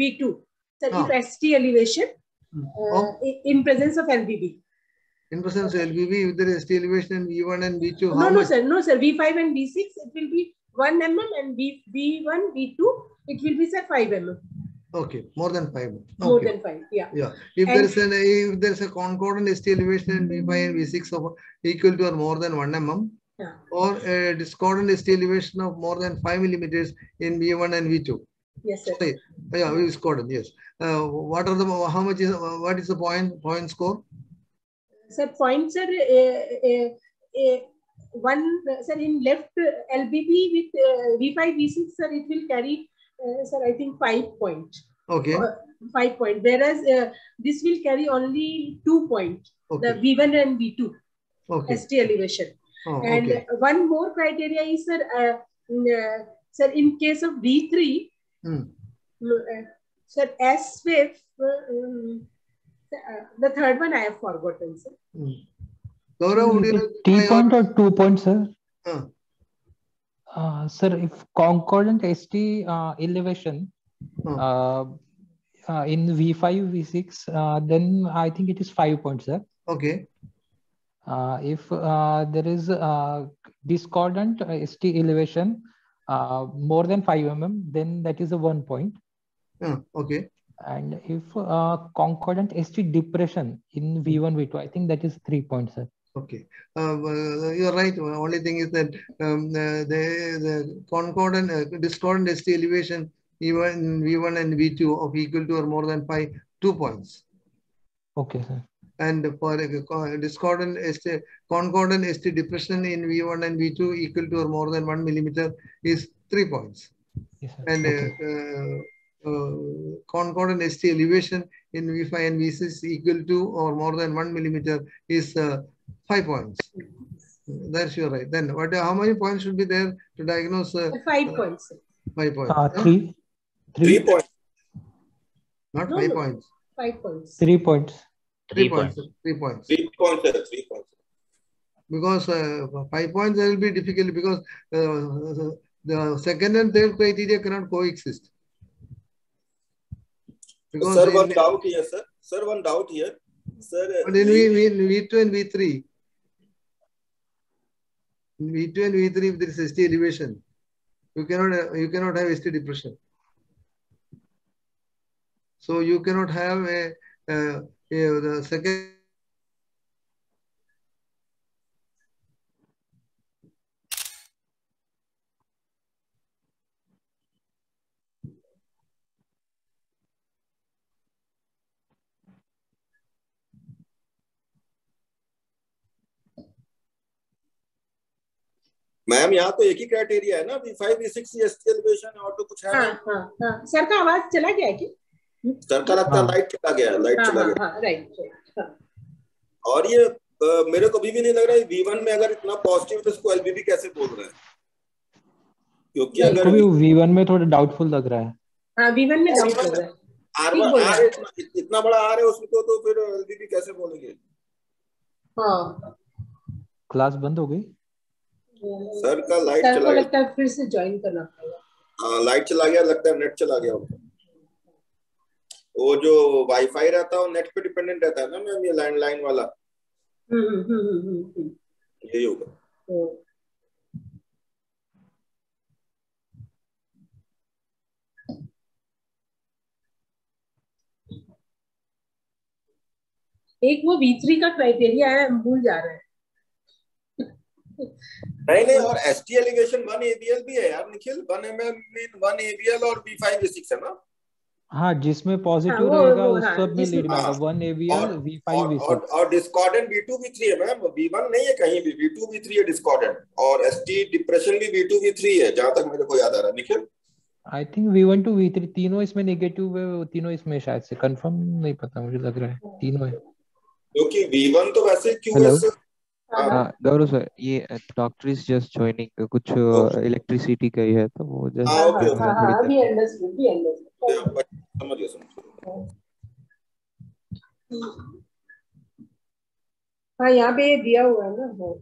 V2. Sir, Ah. if ST elevation Hmm. uh, Oh. in presence of LBB. In presence of LBB, if there is ST elevation in V1 and V2, No, no, much? sir. No, sir. V5 and V6, it will be 1 mm and V, V1, V2, it will be, sir, 5 mm. Okay, more than five. More Okay. than 5. Yeah. Yeah, if And- there's an, if there's a concordant ST elevation in V5 and V6 of equal to or more than one mm, Yeah. or a discordant ST elevation of more than five millimeters in V1 and V2. Yes, sir. Sorry, yeah, discordant, yes. Uh, what are the, how much is, what is the point, point score? Sir, points are uh, uh, uh, one, uh, sir, in left uh, LBB with uh, V5, V6, sir, it will carry, uh, sir, I think five point, Okay, uh, five point. Whereas uh, this will carry only two point, the V1 and V2 okay. ST elevation. Oh, And okay. one more criteria is, sir, uh, mm, uh, sir, in case of V3, Hmm. mm, uh, sir, S wave, uh, um, uh, the third one I have forgotten, sir. Hmm. Gaurav, would you like to T point or- two point, sir? Uh, Uh, sir, if concordant ST uh, elevation uh, uh, in V5, V6, uh, then I think it is five points, sir. Okay, Uh, if uh, there is discordant uh, ST elevation uh, more than 5 mm, then that is a one point. uh, okay, And if uh, concordant ST depression in V1, V2, I think that is three points, sir. Okay. Uh, uh, you're right. Only thing is that um, uh, the, the concordant, uh, discordant ST elevation, even in V1 and V2 of equal to or more than five, two points. Okay, sir. And for a discordant ST, concordant ST depression in V1 and V2 equal to or more than one millimeter is three points. Yes, sir. And okay. uh, uh, concordant ST elevation in V5 and V6 equal to or more than one millimeter is uh, five points. That's you're right. Then what? How many points should be there to diagnose uh, Five points. sir. five points? Uh, huh? three, Three three, points. Not No, five no. points. Five points. three points. Three, Three points. Three points. Three points, sir. Three points. Because uh, five points there will be difficult because uh, the second and third criteria cannot coexist. Because sir, one doubt here, sir. Sir, one doubt here. Sir, But in V, V, V2 and V3, in V2 and V3, if there is ST elevation, you cannot you cannot have ST depression. So you cannot have a, uh, a the second. Ma'am यहाँ तो एक ही criteria है ना? V five V six S elevation और तो कुछ है हाँ हाँ हाँ। सर का आवाज़ चला गया कि? सर का लगता हाँ। लाइट चला गया लाइट हाँ चला हाँ गया। हाँ राइट हाँ। और ये अ, मेरे को अभी भी नहीं लग रहा है वी वन में अगर इतना पॉजिटिव तो इसको एलबीबी कैसे बोल रहे हैं? क्योंकि अगर भी V1 में थोड़ा डाउटफुल लग रहा है। हाँ वीवन में डाउट लग रहा है। आर आर इतना, बड़ा आर है उसमें तो, तो फिर एलबीबी कैसे बोलेंगे? हाँ। क्लास बंद हो गई? सर का लाइट सर को चला गया। लगता है फिर से ज्वाइन करना पड़ेगा। हाँ लाइट चला गया लगता है नेट चला गया उनका। वो जो वाईफाई रहता है वो नेट पे डिपेंडेंट रहता है ना मैम ये लैंडलाइन वाला। हम्म हम्म हम्म यही होगा। हम्म। एक वो V3 का क्राइटेरिया है हम भूल जा रहे हैं। नहीं नहीं और S T elevation one ABL भी है यार Nikhil. One M M one ABL और बी फाइव सिक्स है ना? हाँ जिसमें पॉजिटिव हाँ, रहेगा उस हाँ, सब में लीड में वन एवीएल और वी फाइव वी और, और डिस्कॉर्डेंट B2 B3 है मैम B1 नहीं है कहीं भी B2 B3 है डिस्कॉर्डेंट और ST डिप्रेशन भी B2 B3 है जहाँ तक मेरे को याद आ रहा है। Nikhil? I think V one two V three तीनों इसमें नेगेटिव है वो तीनों इसमें शायद से कंफर्म नहीं पता मुझे लग रहा है। तीनों है। क्योंकि V1 तो वैसे Hello? QS हाँ, हाँ गौरव सर ये डॉक्टर इज़ जस्ट ज्वाइनिंग कुछ इलेक्ट्रिसिटी का ही है तो वो जस्ट हाँ. हाँ, हाँ, अभी understood, अभी understood. समझ गया समझ गया हाँ यहाँ पे ये दिया हुआ है ना हाँ,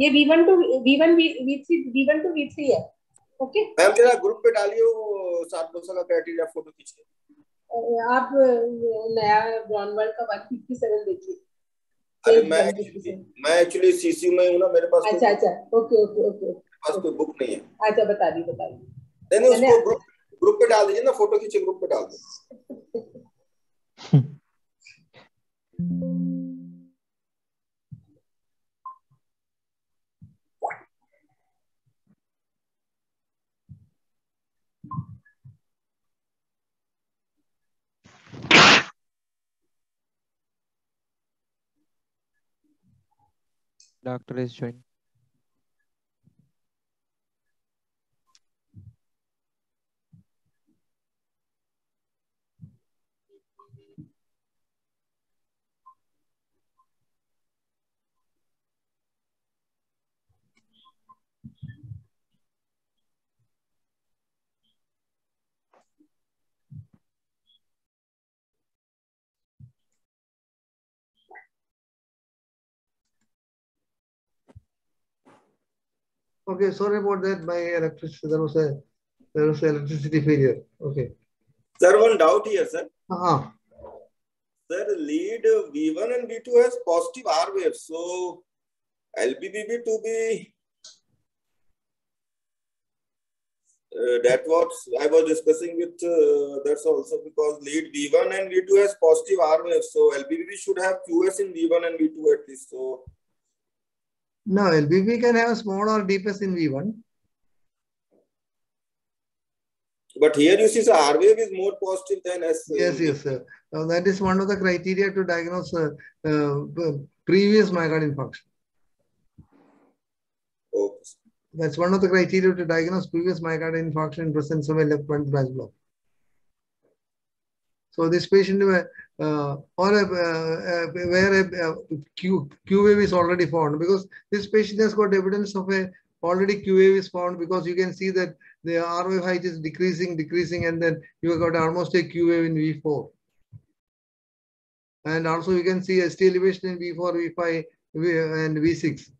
ये V1 to V1 V3 V1 to V3 है? ओके। मैम जरा ग्रुप पे डालिए वो सात दोस्तों का क्राइटेरिया फ़ोटो खींच आप नया का 157 देखिए। अरे मैं मैं एक्चुअली सीसी में हूँ ना मेरे पास अच्छा अच्छा ओके ओके ओके। मेरे पास कोई बुक नहीं है। अच्छा बता दी बता दी। नहीं नहीं उसको ग्रुप ग्रुप पे डाल दीजिए ना फ़ोटो खींचे ग्रुप पे डाल दो। (laughs) (laughs) Doctor is joined. Okay, sorry about that. My electricity, there was a there was electricity failure. Okay. Sir, one doubt here, sir. Uh-huh. Sir, lead V1 and V2 has positive R wave, So LBBB to be Uh, that what I was discussing with uh, that's also because lead V1 and V2 has positive R wave, So LBBB should have QS in V1 and V2 at least. So no, LBB can have small or deepest in V1. but here you see the R wave is more positive than S Yes, yes, sir. Uh, that is one of the criteria to diagnose uh, uh, previous myocardial infarction. okay. That's one of the criteria to diagnose previous myocardial infarction in presence of a left branch block. So this patient uh, uh, or a, uh, uh, where a uh, Q, Q wave is already found because this patient has got evidence of a already Q wave is found because you can see that the R wave height is decreasing, decreasing, and then you have got almost a Q wave in V4. And also you can see ST elevation in V4, V5, V- and V6.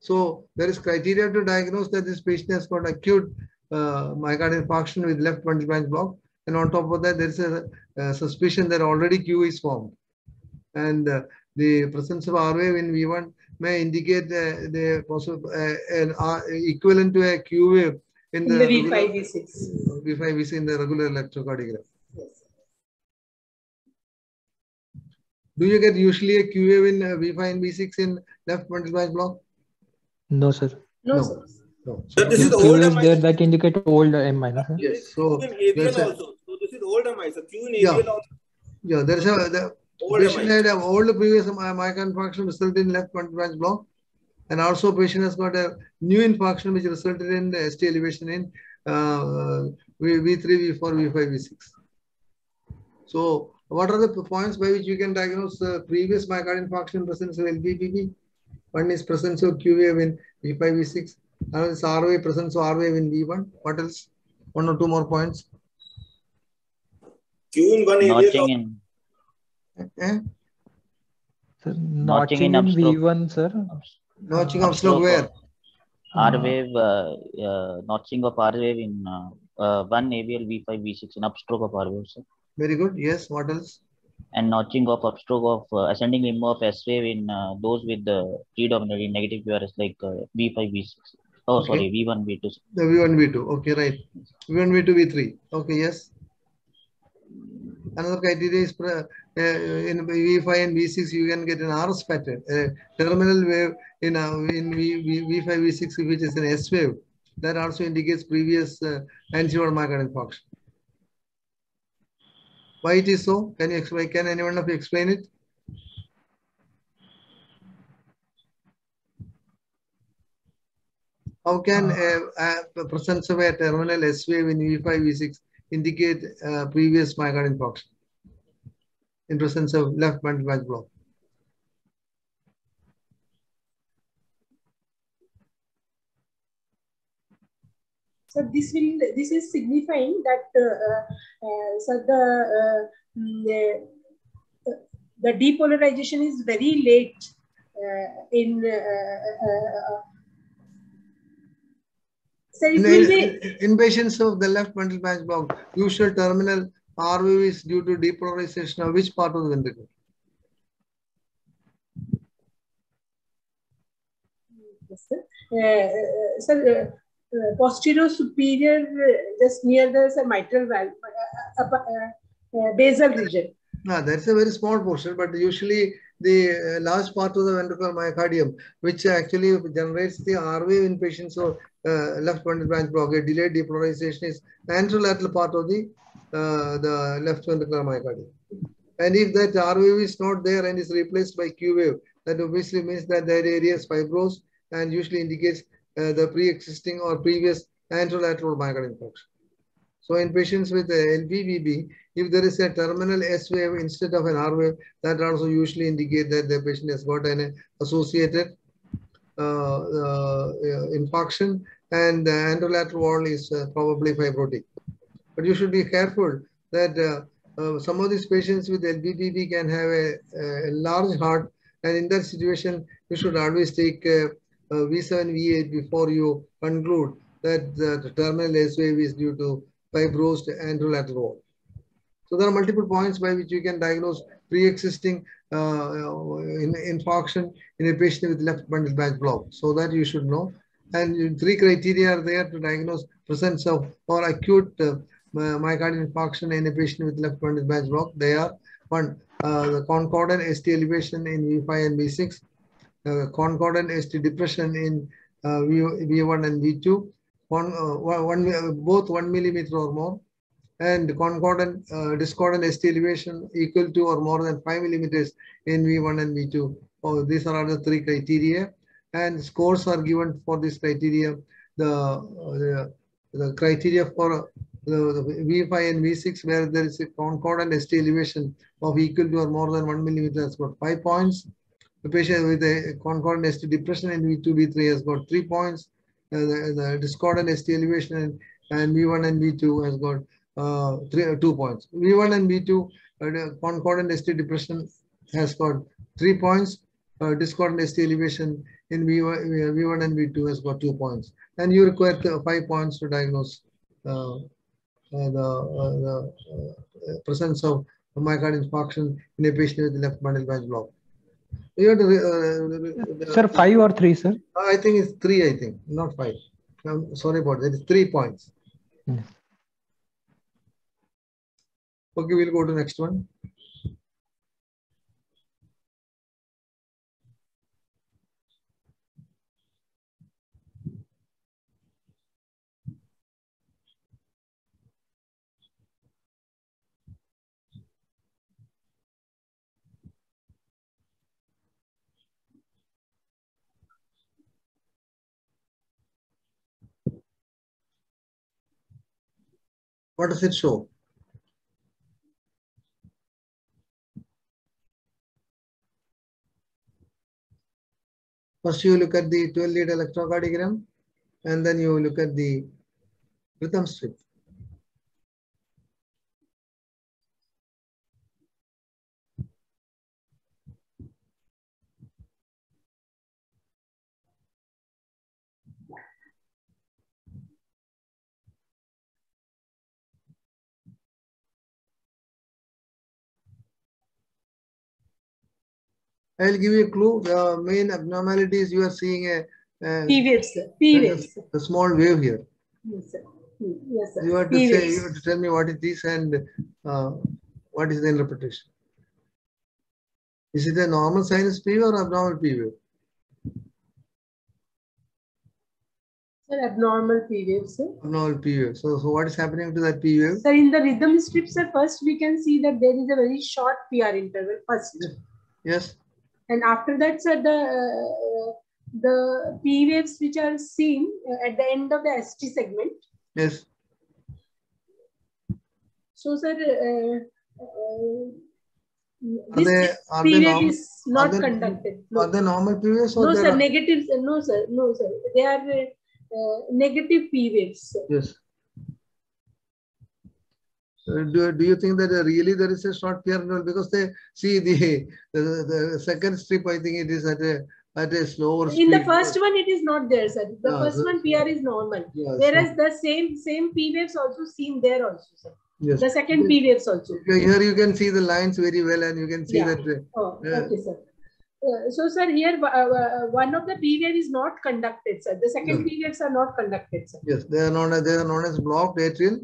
So there is criteria to diagnose that this patient has got acute uh, myocardial infarction with left branch branch block. And on top of that, there is a, uh suspicion that already Q is formed. And uh, the presence of R wave in V1 may indicate uh, the possible uh, an R equivalent to a Q wave in in the, the V5 V6 V5 V6 in the regular electrocardiogram. yes. Do you get usually a Q wave in uh, V5 and V6 in left branch branch block? No, sir. no, No. sir No. Sir, this is the Q old is there that indicate old M minus. huh? Yes. So Q there's a- also. So this is old MI. So Q in Yeah. AVL also. Yeah, there's a the Old patient MI. had a old previous my- myocardial infarction resulted in left front branch block, and also patient has got a new infarction which resulted in the ST elevation in uh, V- V3, V4, V5, V6. So, what are the points by which you can diagnose uh, previous myocardial infarction in presence of LPPP? One is presence of Q wave in V5, V6. Another is R wave, presence of R wave in V1. What else? One or two more points. Q in one AVL notching also. in Eh? Sir, Notching notching in in. V1, sir. Notching of slope where? R wave, uh, uh, notching of R wave in uh, uh, one AVL V5 V6 in upstroke of R wave, sir. Very good. Yes. What else? and notching of upstroke of uh, ascending limb of S wave in uh, those with the predominantly negative QRS like uh, V5 V6. Oh, Okay. sorry, V1 V2. sir. The V1, V2. Okay, right. V1, V2, V3. Okay, yes. Another criteria is pre- uh, in V5 and V6, you can get an RS pattern, a terminal wave in, uh, in v, v, V5, V6, which is an S wave. That also indicates previous uh, anterior myocardial infarction. Why it is so? Can you explain? Can anyone of you explain it? How can uh, uh, presence of a terminal S wave in V5, V6 indicate uh, previous myocardial infarction in presence of left bundle branch block? So this will this is signifying that uh, uh, so the uh, mm, uh, the depolarization is very late uh, in. So In, in, in patients of the left bundle branch block, usual terminal R wave is due to depolarization of which part of the ventricle? Yes, sir. Uh, sir, uh, uh, posterior superior, uh, just near the mitral valve, uh, uh, uh, basal region. Ah, that's a very small portion, but usually the uh, large part of the ventricular myocardium, which actually generates the R wave in patients of uh, left bundle branch block, delayed depolarization is anterolateral part of the uh, the left ventricular myocardium. And if that R wave is not there and is replaced by Q wave, that obviously means that that area is fibrosed and usually indicates uh, the pre-existing or previous anterolateral myocardial infarction. So in patients with uh, LBBB, if there is a terminal S wave instead of an R wave, that also usually indicate that the patient has got an associated uh, uh, infarction and the anterolateral wall is uh, probably fibrotic. But you should be careful that uh, uh, some of these patients with LBBB can have a, a large heart and in that situation, you should always take uh, uh, V7, V8 before you conclude that the terminal S wave is due to fibrosed anterolateral wall. So there are multiple points by which you can diagnose pre-existing uh, infarction in a patient with left bundle branch block. So that you should know. And three criteria are there to diagnose presence of or acute uh, myocardial infarction in a patient with left bundle branch block. They are one, uh, the concordant ST elevation in V5 and V6, uh, concordant ST depression in uh, v, V1 and V2, one, uh, one, both one millimeter or more, and concordant uh, discordant ST elevation equal to or more than 5 millimeters in V1 and V2. Oh, these are the three criteria and scores are given for this criteria. The, uh, the, the criteria for the, the, V5 and V6 where there is a concordant ST elevation of equal to or more than 1 millimeter has got 5 points. The patient with a concordant ST depression in V2, V3 has got 3 points. Uh, the, the discordant ST elevation and, and V1 and V2 has got uh, three, uh, two points. V1 and V2 uh, concordant ST depression has got three points. Uh, discordant ST elevation in V1, V1 and V2 has got two points. And you require five points to diagnose uh, uh, the, the presence of myocardial infarction in a patient with left bundle branch block. You have to, sir, five or three, sir? I think it's three, I think, not five. I'm sorry about that. It's three points. Hmm. Okay, we'll go to next one. What does it show? First, you look at the 12 lead electrocardiogram and then you look at the rhythm strip. I'll give you a clue. The main abnormalities you are seeing a, a, P waves, sir. P waves. a small wave here. Yes, sir. Yes, sir. You have to P say, waves. you have to tell me what is this and uh, what is the interpretation. Is it a normal sinus P wave or abnormal P wave? Sir, abnormal P wave, sir. Abnormal P wave. So, so what is happening to that P wave? Sir, in the rhythm strip, sir, first we can see that there is a very short PR interval first. Yes. And after that, sir, the uh, the P waves which are seen uh, at the end of the ST segment. Yes. So, sir, uh, uh, Are this they are P wave normal? is not they- conducted. Are they normal P waves or No, sir, are- negatives. uh, No, sir, no, sir. They are uh, negative P waves. Sir. Yes. Uh, Do, do you think that uh, really there is a short PR interval because they see the, the the second strip I think it is at a at a slower speed. In the first one, it is not there, sir. The first so- one PR is normal. Yeah, so- Whereas the same same P waves also seen there also, sir. yes. The second P waves also. Here you can see the lines very well and you can see Yeah. that uh, Oh, Yeah. okay, sir. Uh, so, sir, here uh, uh, one of the P wave is not conducted, sir. The second Yeah. P waves are not conducted, sir. yes they are known as they are known as blocked atrial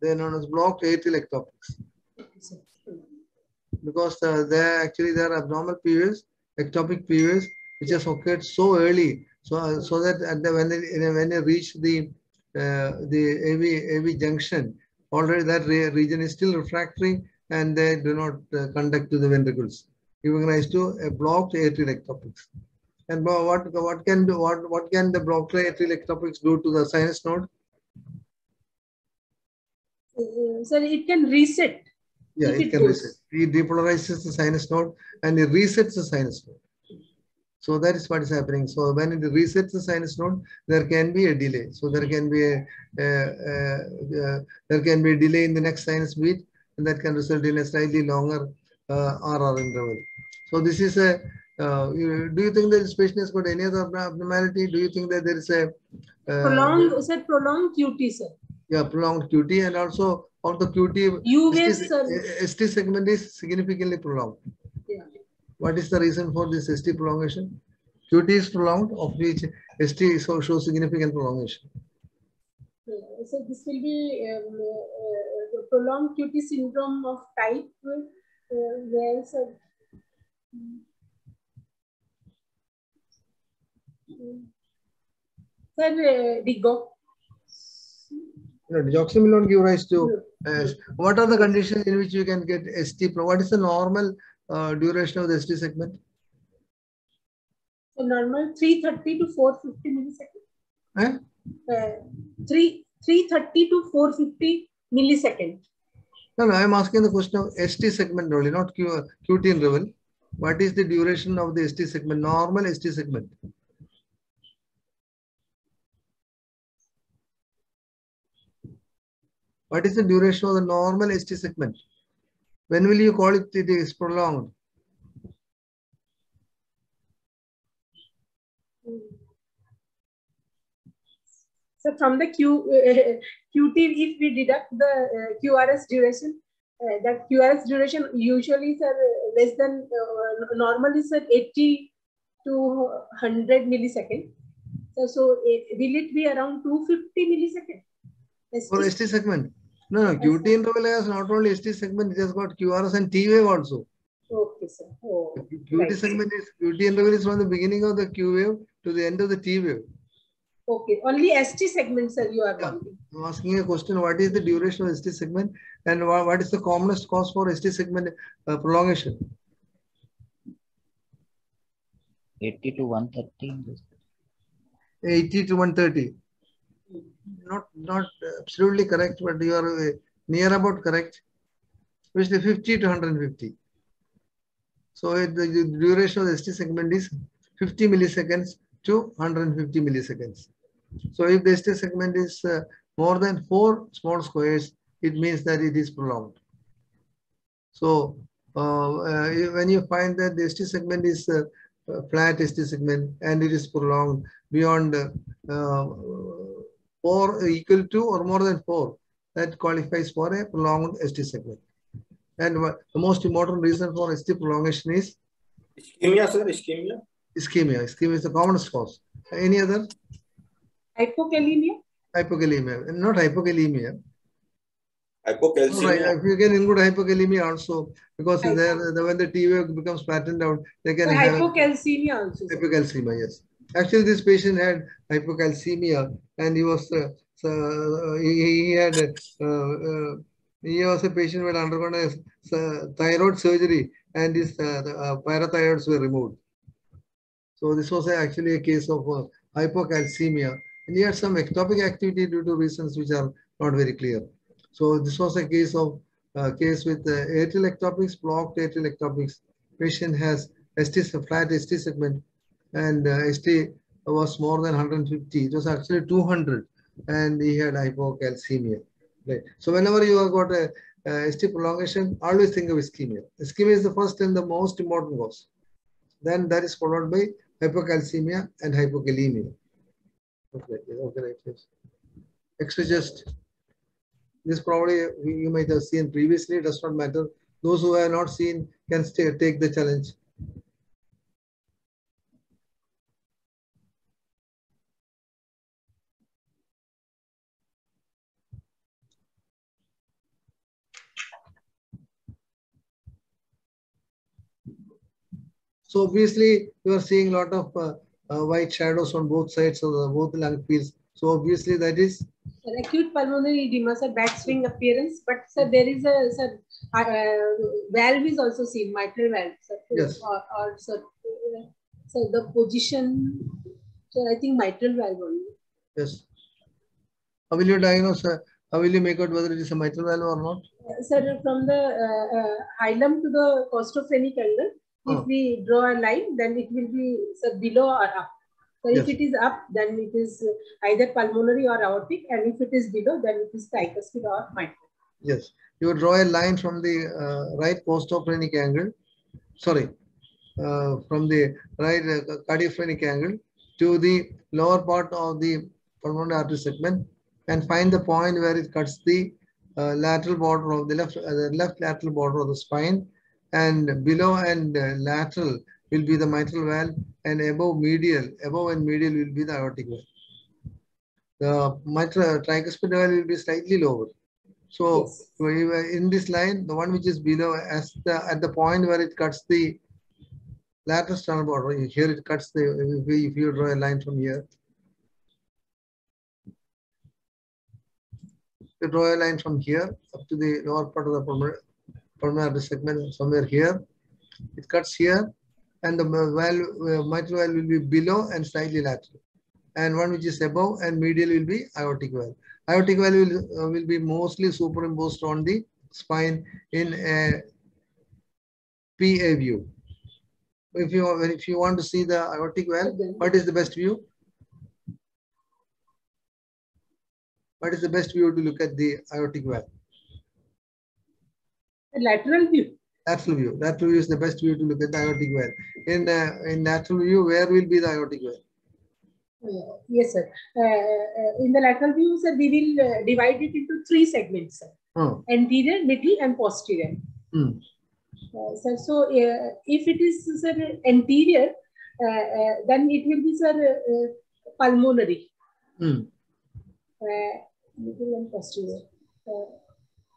They are known as blocked atrial ectopics okay, because uh, they are actually they are abnormal periods, ectopic periods, which has occurred so early so uh, so that at the when they when they reach the uh, the AV AV junction already that re- region is still refractory and they do not uh, conduct to the ventricles. Giving rise to a blocked atrial ectopics and what what can do what what can the blocked atrial ectopics do to the sinus node Uh, sir, it can reset. Yeah, it it can goes. reset. It depolarizes the sinus node and it resets the sinus node. So that is what is happening. So when it resets the sinus node, there can be a delay. So there can be a, a- a- there can be a delay in the next sinus beat, and that can result in a slightly longer uh, RR interval. So this is a. Uh, do you think that patient has got any other abnormality? Do you think that there is a uh, Prolonged, sir, prolonged QT, sir. yeah prolonged QT and also on the QT ST, sir. ST segment is significantly prolonged. Yeah. What is the reason for this ST prolongation? QT is prolonged, of which ST shows significant prolongation. Uh, So this will be um, uh, prolonged QT syndrome of type uh, where sir, sir uh, Digo. Know, digoxin give rise to. Uh, what are the conditions in which you can get ST? What is the normal uh, duration of the ST segment? So normal 330 to 450 millisecond. Eh? Uh, 3 330 to 450 millisecond. No, no, I am asking the question of ST segment only, not Q, QT interval. What is the duration of the ST segment, normal ST segment? What is the duration of the normal ST segment? When will you call it it is prolonged? So from the Q, (laughs) uh, QT, if we deduct the uh, QRS duration, uh, that QRS duration usually is less than uh, normally is at 80 to 100 millisecond. So, so uh, will it be around 250 millisecond? For? ST segment? No, no, QT interval has not only ST segment, it has got QRS and T wave also. Okay, sir. Oh, QT Right. segment is, QT interval is from the beginning of the Q wave to the end of the T wave. okay. Only ST segment, sir, you are Yeah. I'm asking a question, what is the duration of ST segment and wha- what is the commonest cause for ST segment uh, prolongation? 80 to 130. 80 to 130. Not, not absolutely correct, but you are uh, near about correct. which is 50 to 150. So it- the the duration of the ST segment is 50 milliseconds to 150 milliseconds. So if the ST segment is uh, more than four small squares, it means that it is prolonged. So uh, uh, when you find that the ST segment is uh, uh, flat ST segment and it is prolonged beyond four equal to or more than four, that qualifies for a prolonged ST segment. And the most important reason for ST prolongation is Ischemia, sir, ischemia. ischemia. Ischemia is the commonest cause. Any other? Hypokalemia? Hypokalemia. Not hypokalemia. hypocalcemia. Right. If you can include hypokalemia also, because there the, when the T wave becomes flattened out, they can So have hypocalcemia also. hypocalcemia. Yes. Actually, this patient had hypocalcemia, and he was uh, uh, he, he had uh, uh, he was a patient who had undergone a uh, thyroid surgery, and his uh, parathyroids were removed. So this was actually a case of hypocalcemia, and he had some ectopic activity due to reasons which are not very clear. So this was a case of uh, case with uh, atrial ectopics, blocked atrial ectopics. Patient has ST flat ST segment, and uh, ST was more than 150. It was actually 200, and he had hypocalcemia. Right. So whenever you have got a, a ST prolongation, always think of ischemia. Ischemia is the first and the most important cause. Then that is followed by hypocalcemia and hypokalemia. Okay, okay, right. Yes. Extra just this probably you might have seen previously, does not matter. Those who have not seen can stay, take the challenge. So obviously you are seeing a lot of uh, uh, white shadows on both sides of the both lung fields. So obviously that is Sir, acute pulmonary edema, sir, bat's wing appearance, but sir, there is a sir, uh, valve is also seen, mitral valve, sir. Yes. Or, or sir, so the position, so I think mitral valve only. yes. How will you diagnose? Uh, how will you make out whether it is a mitral valve or not? Uh, Sir, from the uh, uh, hilum to the costophrenic angle, if Oh. we draw a line, then it will be sir, below or up. So if it is up, then it is either pulmonary or aortic, and if it is below, then it is tricuspid or mitral. Yes. You draw a line from the uh, right costophrenic angle, sorry, uh, from the right uh, cardiophrenic angle to the lower part of the pulmonary artery segment and find the point where it cuts the uh, lateral border of the left, uh, the left lateral border of the spine and below and uh, lateral will be the mitral valve and above medial, above and medial will be the aortic valve. The mitral tricuspid valve will be slightly lower. So Yes. in this line, the one which is below as the at the point where it cuts the lateral sternal border, here it cuts the if you draw a line from here. You draw a line from here up to the lower part of the pulmonary, artery segment somewhere here. It cuts here and the valve, uh, mitral valve will be below and slightly lateral. And one which is above and medial will be aortic valve. Aortic valve will, uh, will be mostly superimposed on the spine in a PA view. If you, if you want to see the aortic valve, what is the best view? What is the best view to look at the aortic valve? Lateral view. Lateral view. Lateral view is the best view to look at the aortic valve. In, uh, in lateral view, where will be the aortic valve? Uh, Yes, sir. Uh, uh, In the lateral view, sir, we will uh, divide it into three segments, sir. Oh, Anterior, middle, and posterior. Uh, Sir, so uh, if it is, sir, anterior, uh, uh, then it will be, sir, pulmonary. Hmm. Uh, Middle and posterior.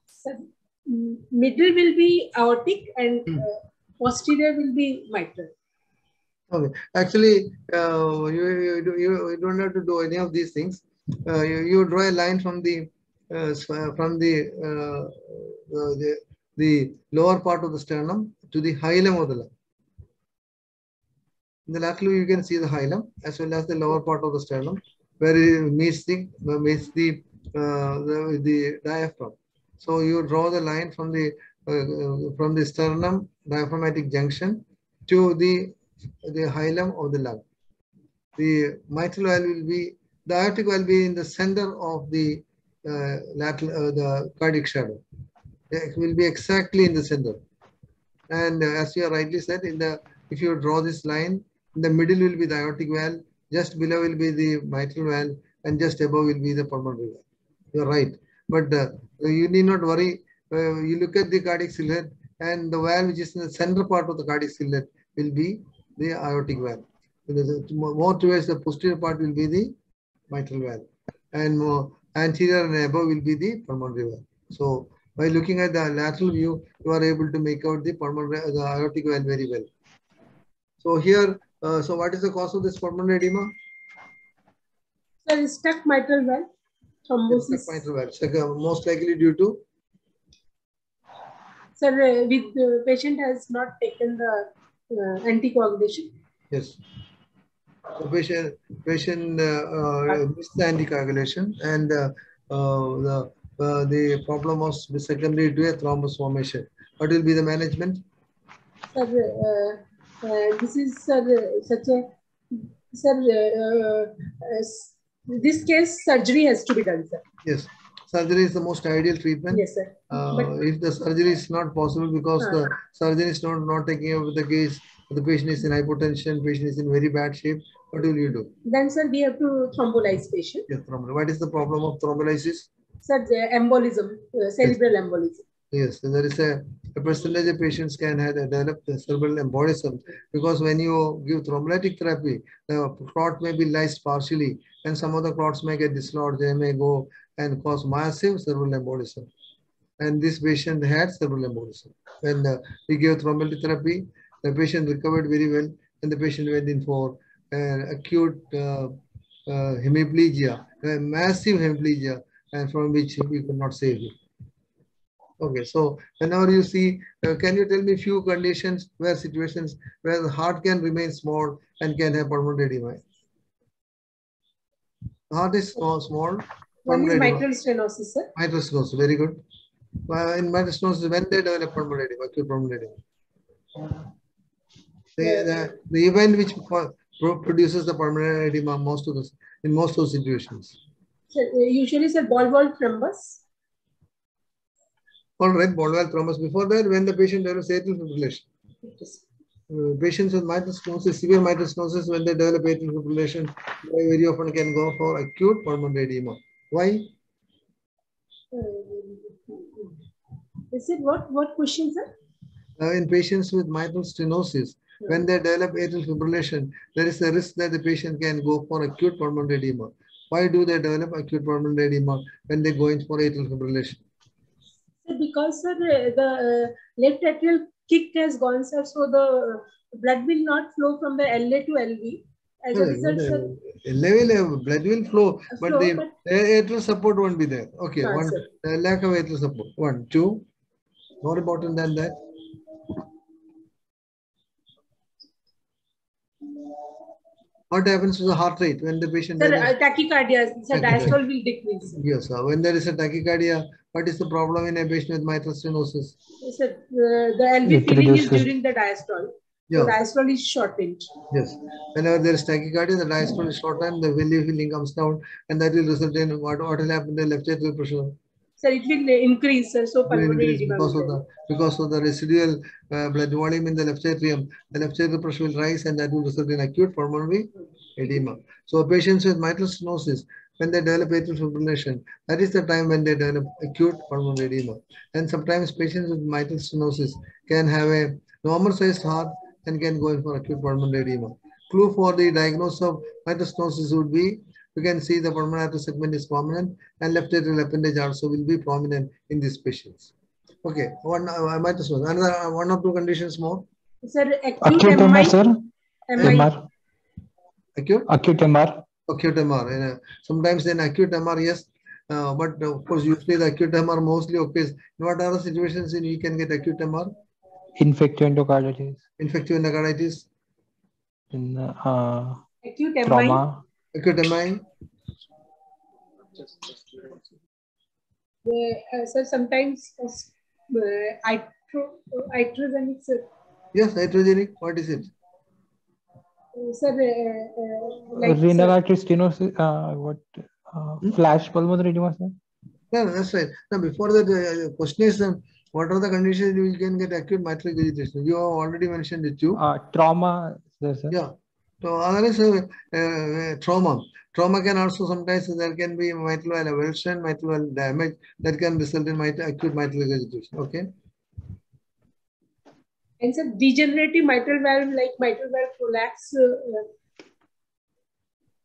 Sir, mm, middle will be aortic and Hmm. uh, posterior will be mitral. Okay, actually, uh, you, you, you, don't have to do any of these things. Uh, you, you draw a line from the uh, uh, from the, uh, the the lower part of the sternum to the hilum of the lung. In the lateral, you can see the hilum as well as the lower part of the sternum, where it meets the meets the, uh, the the diaphragm. So you draw the line from the uh, uh, from the sternum diaphragmatic junction to the the hilum of the lung. The mitral valve will be, the aortic valve will be in the center of the uh, lateral, uh, the cardiac shadow. It will be exactly in the center. And as you rightly said, in the if you draw this line, in the middle will be the aortic valve, just below will be the mitral valve, and just above will be the pulmonary valve. You're right. But uh, you need not worry. Uh, you look at the cardiac silhouette, and the valve which is in the center part of the cardiac silhouette will be the aortic valve. More towards the posterior part will be the mitral valve, and more anterior and above will be the pulmonary valve. So By looking at the lateral view, you are able to make out the pulmonary, the aortic valve very well. So here, uh, so what is the cause of this pulmonary edema? Sir, stuck mitral valve, thrombosis. Mitral valve. So, most likely due to Sir, uh, with the patient has not taken the uh, anticoagulation. Yes. So patient patient uh, uh, missed the anticoagulation and uh, uh, the uh, the problem was secondary to a thrombus formation. What will be the management? Sir, uh, uh, this is sir, uh, such a sir. Uh, uh, this case, surgery has to be done, sir. Yes, surgery is the most ideal treatment. Yes, sir. Uh, But- if the surgery is not possible because Ah. the surgeon is not, not taking over the case, the patient is in hypotension, patient is in very bad shape, what will you do? Then, sir, we have to thrombolize patient. Yes, thrombo- What is the problem of thrombolysis? Sir, the embolism, uh, cerebral embolism. Yes, there is a, a percentage of patients can have develop the cerebral embolism because when you give thrombolytic therapy, the clot may be lysed partially and some of the clots may get dislodged, they may go and cause massive cerebral embolism. And this patient had cerebral embolism. When uh, we gave thrombolytic therapy, the patient recovered very well and the patient went in for uh, acute uh, uh, hemiplegia, massive hemiplegia, and from which we could not save him. Okay, so whenever you see, uh, can you tell me few conditions where situations where the heart can remain small and can have pulmonary edema? Heart is small, small One is pulmonary edema. mitral stenosis, sir. Mitral stenosis, very good. Uh, in mitral stenosis, when they develop pulmonary edema, acute pulmonary edema. The, the, the event which pro- pro- produces the pulmonary edema most of the in most of the situations. Sir, uh, usually, sir, ball wall thrombus. All right, valve thrombus. Before that, when the patient develops atrial fibrillation. Uh, patients with mitral stenosis, severe mitral stenosis, when they develop atrial fibrillation, they very often can go for acute pulmonary edema. Why? Uh, is it what? What question, sir? Uh, in patients with mitral stenosis, when they develop atrial fibrillation, there is a risk that the patient can go for acute pulmonary edema. Why do they develop acute pulmonary edema when they go in for atrial fibrillation? Because sir, the, the uh, left atrial kick has gone, sir, so the blood will not flow from the LA to LV. As a result, sir, Level blood will flow, but flow, the but- atrial support won't be there. Okay, one sir. uh, lack of atrial support. One, two. More important than that. What happens to the heart rate when the patient? sir, develops- uh, tachycardia, sir, diastole will decrease. Yes, sir. when there is a tachycardia, what is the problem in a patient with mitral stenosis? Sir, uh, the LV It filling is during the diastole. Yeah. So diastole is shortened. Yes, whenever there is tachycardia, the diastole is shortened, the value filling comes down, and that will result in what, what will happen to the left atrial pressure? Sir, it will increase, sir, so pulmonary edema. because of the because of the residual uh, blood volume in the left atrium. The left atrial pressure will rise, and that will result in acute pulmonary edema. So patients with mitral stenosis, when they develop atrial fibrillation, that is the time when they develop acute pulmonary edema. And sometimes patients with mitral stenosis can have a normal sized heart and can go in for acute pulmonary edema. Clue for the diagnosis of mitral stenosis would be you can see the pulmonary artery segment is prominent and left atrial appendage also will be prominent in these patients. Okay, one uh, mitral stenosis. Another uh, one or two conditions more. Sir, acute, Acute MI, MR, sir. MI, MR. Acute, Acute MR. acute MR. And, sometimes in acute MR, yes, uh, but of course usually the acute MR mostly occurs. In what are the situations in you can get acute MR? Infective endocarditis. Infective endocarditis, In uh, acute MI. trauma. Acute MI, Uh, sir, sometimes uh, itro, itrogenic, sir. yes, nitrogenic. What is it? Uh, sir, uh, uh, like, renal artery stenosis. Uh, what? Uh, Hmm? Flash pulmonary edema, sir. Yeah, that's right. Now, before that, uh, question is, um, what are the conditions you can get acute mitral regurgitation? You have already mentioned it too. Uh, trauma, there, sir. Yeah. So other is uh, uh, trauma. Trauma can also sometimes there can be mitral valve avulsion, mitral valve damage that can result in mitral, acute mitral regurgitation. Okay. and sir, degenerative mitral valve, like mitral valve prolapse, uh, uh,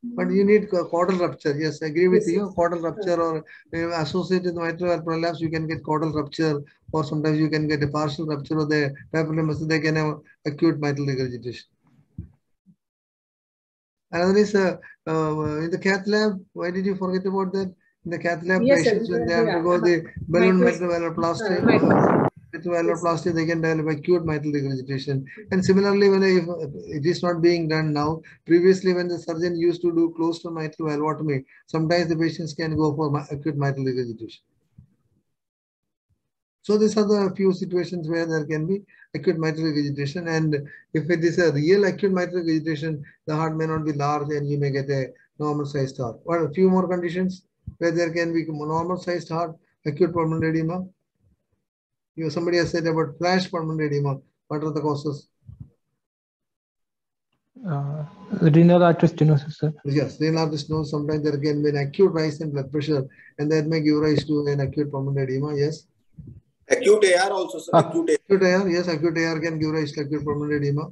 But you need ca- chordal rupture. Yes, I agree with Yes, you. Chordal rupture or uh, associated with mitral valve prolapse, you can get chordal rupture, or sometimes you can get a partial rupture of the papilloma. They can have acute mitral regurgitation. Another is uh, uh, in the cath lab. Why did you forget about that? In the cath lab, Yes, patients when they have Yeah. undergo the balloon valvuloplasty, Uh, valvuloplasty, they can develop acute mitral regurgitation. And similarly, when if it is not being done now, previously when the surgeon used to do closed to mitral valvotomy, sometimes the patients can go for acute mitral regurgitation. So these are the few situations where there can be acute mitral regurgitation. And if it is a real acute mitral regurgitation, the heart may not be large and you may get a normal sized heart. Or a few more conditions where there can be normal sized heart, acute pulmonary edema. You, somebody has said about flash pulmonary edema. What are the causes? Uh, renal artery stenosis, sir. Yes, renal artery stenosis. Sometimes there can be an acute rise in blood pressure and that may give rise to an acute pulmonary edema. Yes. Acute AR also, sir. Ah. Acute AR. Acute AR, yes, acute AR can give rise to acute pulmonary edema.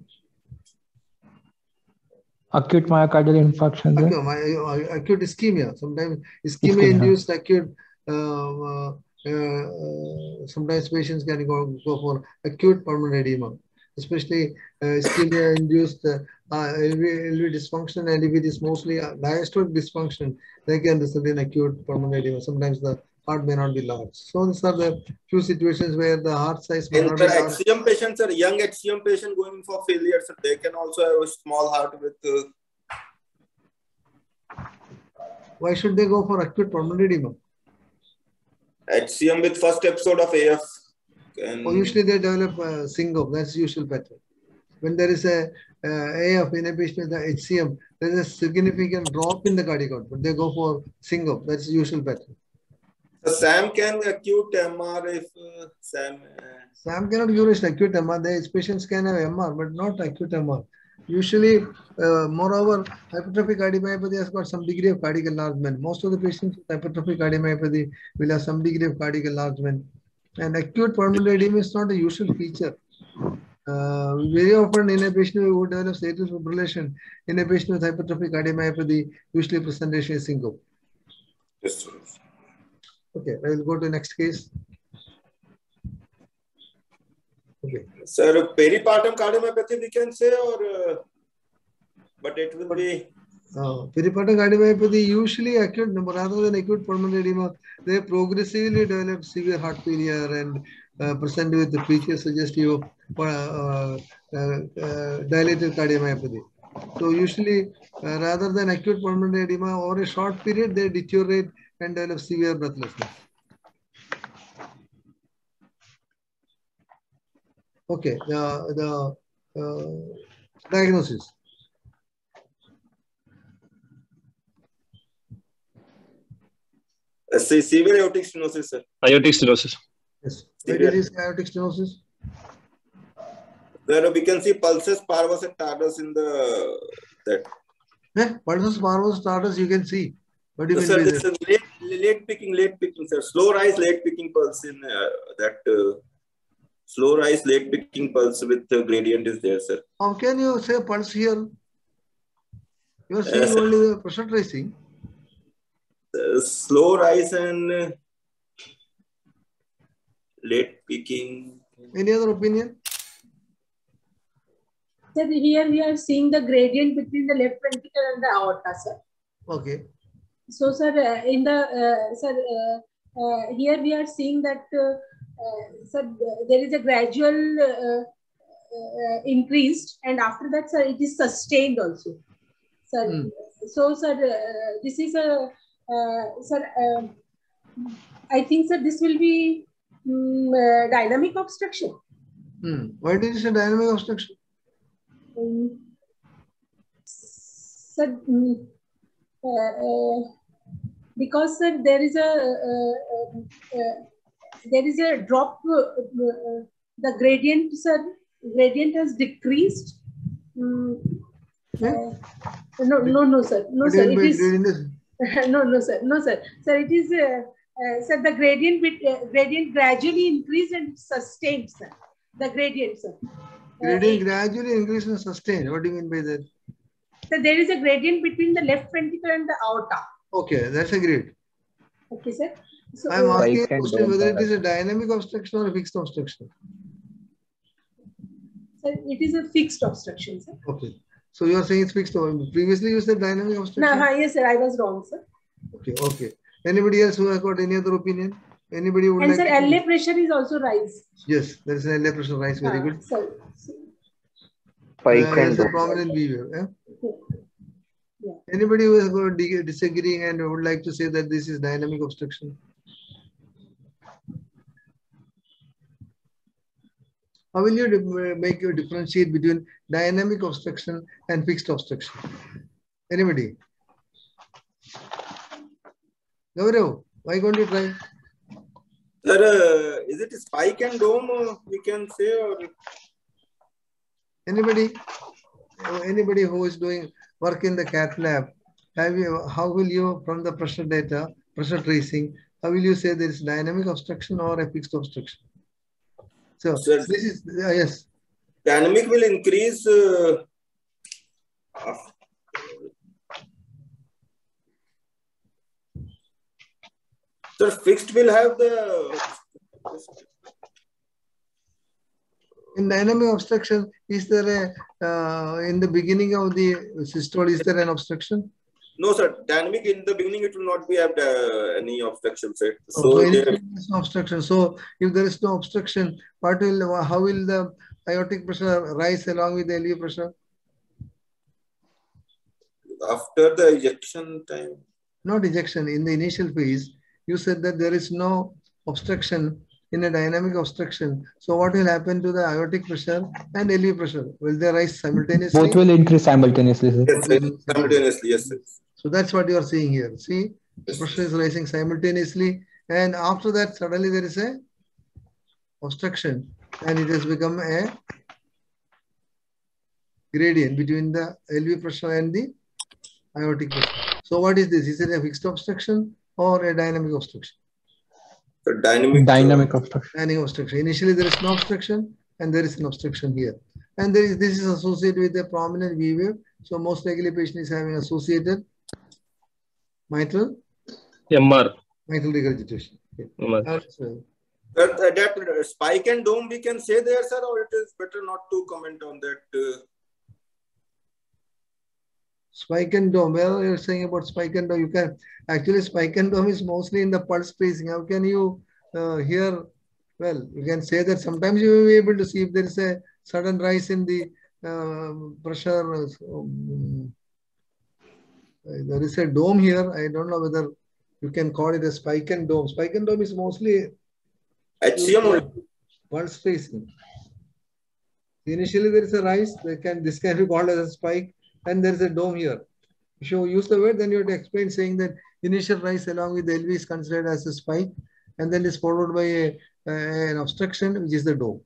Acute myocardial infarction, sir. Acute, my- acute ischemia. Sometimes ischemia Ischemia. induced acute. Um, uh, uh, sometimes patients can go, go for acute pulmonary edema, especially uh, ischemia (laughs) induced uh, uh, LV, LV dysfunction, and if it is mostly uh, diastolic dysfunction, they can result in acute pulmonary edema. Sometimes the heart may not be large. So these are the few situations where the heart size may And not be large. HCM patients, are young HCM patient going for failure, sir, they can also have a small heart with uh, Why should they go for acute pulmonary edema? HCM with first episode of AF. And Well, usually they develop uh, syncope. That's usual pattern. When there is a uh, AF in a patient with the HCM, there is a significant drop in the cardiac output. They go for syncope. That's usual pattern. SAM can acute MR if uh, SAM. Uh, SAM cannot give acute MR. These patients can have MR, but not acute MR. Usually, uh, moreover, hypertrophic cardiomyopathy has got some degree of cardiac enlargement. Most of the patients with hypertrophic cardiomyopathy will have some degree of cardiac enlargement. And acute pulmonary edema is not a usual feature. Uh, very often in a patient who develops atrial fibrillation, in a patient with hypertrophic cardiomyopathy, usually presentation is syncope. yes, Okay, I will go to next case. Okay. sir, peripartum cardiomyopathy we can say, or uh, but it will be Uh, peripartum cardiomyopathy usually acute rather than acute pulmonary edema, they progressively develop severe heart failure and uh, present with the features suggestive of uh, uh, uh, dilated cardiomyopathy. So usually, uh, rather than acute pulmonary edema over a short period, they deteriorate and develop severe breathlessness. Okay, the the uh, diagnosis. uh, severe aortic stenosis, sir. Aortic stenosis. Yes. Where it is aortic stenosis? Where we can see pulsus parvus and tardus in the that. Eh? Pulsus parvus et tardus you can see. What do you mean sir, by this that? is late, late picking, late picking, sir. Slow rise, late picking pulse in uh, that. Uh, slow rise, late picking pulse with uh, gradient is there, sir. How can you say pulse here? You are seeing Yes, sir. only the pressure tracing. Uh, slow rise and uh, late picking. Any other opinion? Sir, here we are seeing the gradient between the left ventricle and the aorta, sir. Okay. So, sir, uh, in the uh, sir, uh, uh, here we are seeing that uh, uh, sir, there is a gradual increased, and after that, sir, it is sustained also. Sir, Hmm. so sir, this is a uh, sir. um I think, sir, this will be mm, uh, dynamic obstruction. Hmm. Why did you say dynamic obstruction? Um, sir, mm, uh, because sir, there is a uh, uh, uh, there is a drop. Uh, uh, the gradient, sir, gradient has decreased. Mm, uh, no, no, no, sir, no, sir. It is (laughs) no, no, sir, no, sir. Sir, it is. Uh, uh, sir, the gradient bit, uh, gradient gradually increased and sustained, sir. The gradient, sir. Uh, Gradient gradually increase and sustain. What do you mean by that? So there is a gradient between the left ventricle and the aorta. Okay, that's agreed. Okay, sir. So, I'm uh, asking a Right question whether it left. a dynamic obstruction or a fixed obstruction. sir, it is a fixed obstruction, sir. Okay. So you are saying it's fixed. Previously you said dynamic obstruction. huh, yes, sir. I was wrong, sir. Okay, okay. Anybody else who has got any other opinion? Anybody would And like sir, to- LA pressure is also rise. Yes, there is an LA pressure rise. Very Uh, good. Sir. Spike Uh, and it's a prominent V wave. Yeah. Anybody who is going to disagreeing and would like to say that this is dynamic obstruction? How will you make you differentiate between dynamic obstruction and fixed obstruction? Anybody? Gaurav, why can't you try? Sir, uh, is it spike and dome? uh, We can say, or Anybody? Anybody who is doing work in the cath lab, have you, how will you, from the pressure data, pressure tracing, how will you say there is dynamic obstruction or a fixed obstruction? So Sir. this is, uh, yes, dynamic will increase. Uh, Sir, fixed will have the. in dynamic obstruction, is there a, uh, in the beginning of the systole, is there an obstruction? No, sir. Dynamic in the beginning, it will not be have uh, any obstruction, sir. So there- there is no obstruction. So if there is no obstruction, what will, how will the aortic pressure rise along with the LV pressure? after the ejection time, not ejection in the initial phase you said that there is no obstruction in a dynamic obstruction so what will happen to the aortic pressure and lv pressure will they rise simultaneously Both will increase simultaneously. Sir. yes, sir. simultaneously, yes, sir. so that's what you are seeing here see the pressure is rising simultaneously and after that suddenly there is a obstruction and it has become a gradient between the lv pressure and the aortic pressure so what is this is it a fixed obstruction or a dynamic obstruction The dynamic. Dynamic obstruction. Dynamic obstruction. Initially, there is no obstruction, and there is an obstruction here. And there is this is associated with a prominent V wave. So most likely, patient is having associated mitral MR. mitral regurgitation. Okay. MR. Uh, That, that, that spike and dome, we can say there, sir, or it is better not to comment on that. Uh, spike and dome. Well, you're saying about spike and dome. You can actually spike and dome is mostly in the pulse tracing. How can you uh, hear? Well, you can say that sometimes you will be able to see if there is a sudden rise in the uh, pressure. um, there is a dome here. I don't know whether you can call it a spike and dome. Spike and dome is mostly HCM pulse tracing. Initially, there is a rise. They can this can be called as a spike, and there is a dome here. If you use the word, then you have to explain saying that initial rise along with the LV is considered as a spike, and then is followed by a, an obstruction, which is the dome.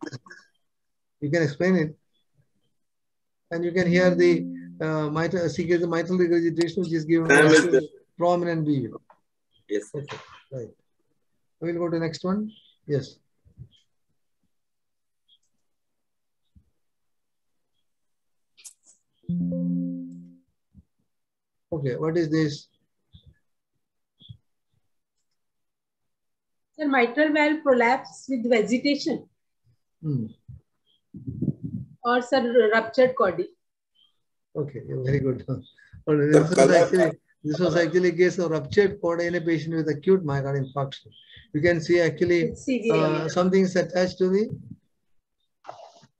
You can explain it, and you can hear the uh, mitral, see the mitral regurgitation, which is given a prominent view. Yes. Okay, right. We'll go to next one. Yes. Okay, what is this? Sir, mitral valve prolapse with vegetation Hmm. or sir, ruptured chordae. Okay, very good. (laughs) This, was actually, this was actually a case of ruptured cord in a patient with acute myocardial infarction. You can see actually It's uh, something is attached to the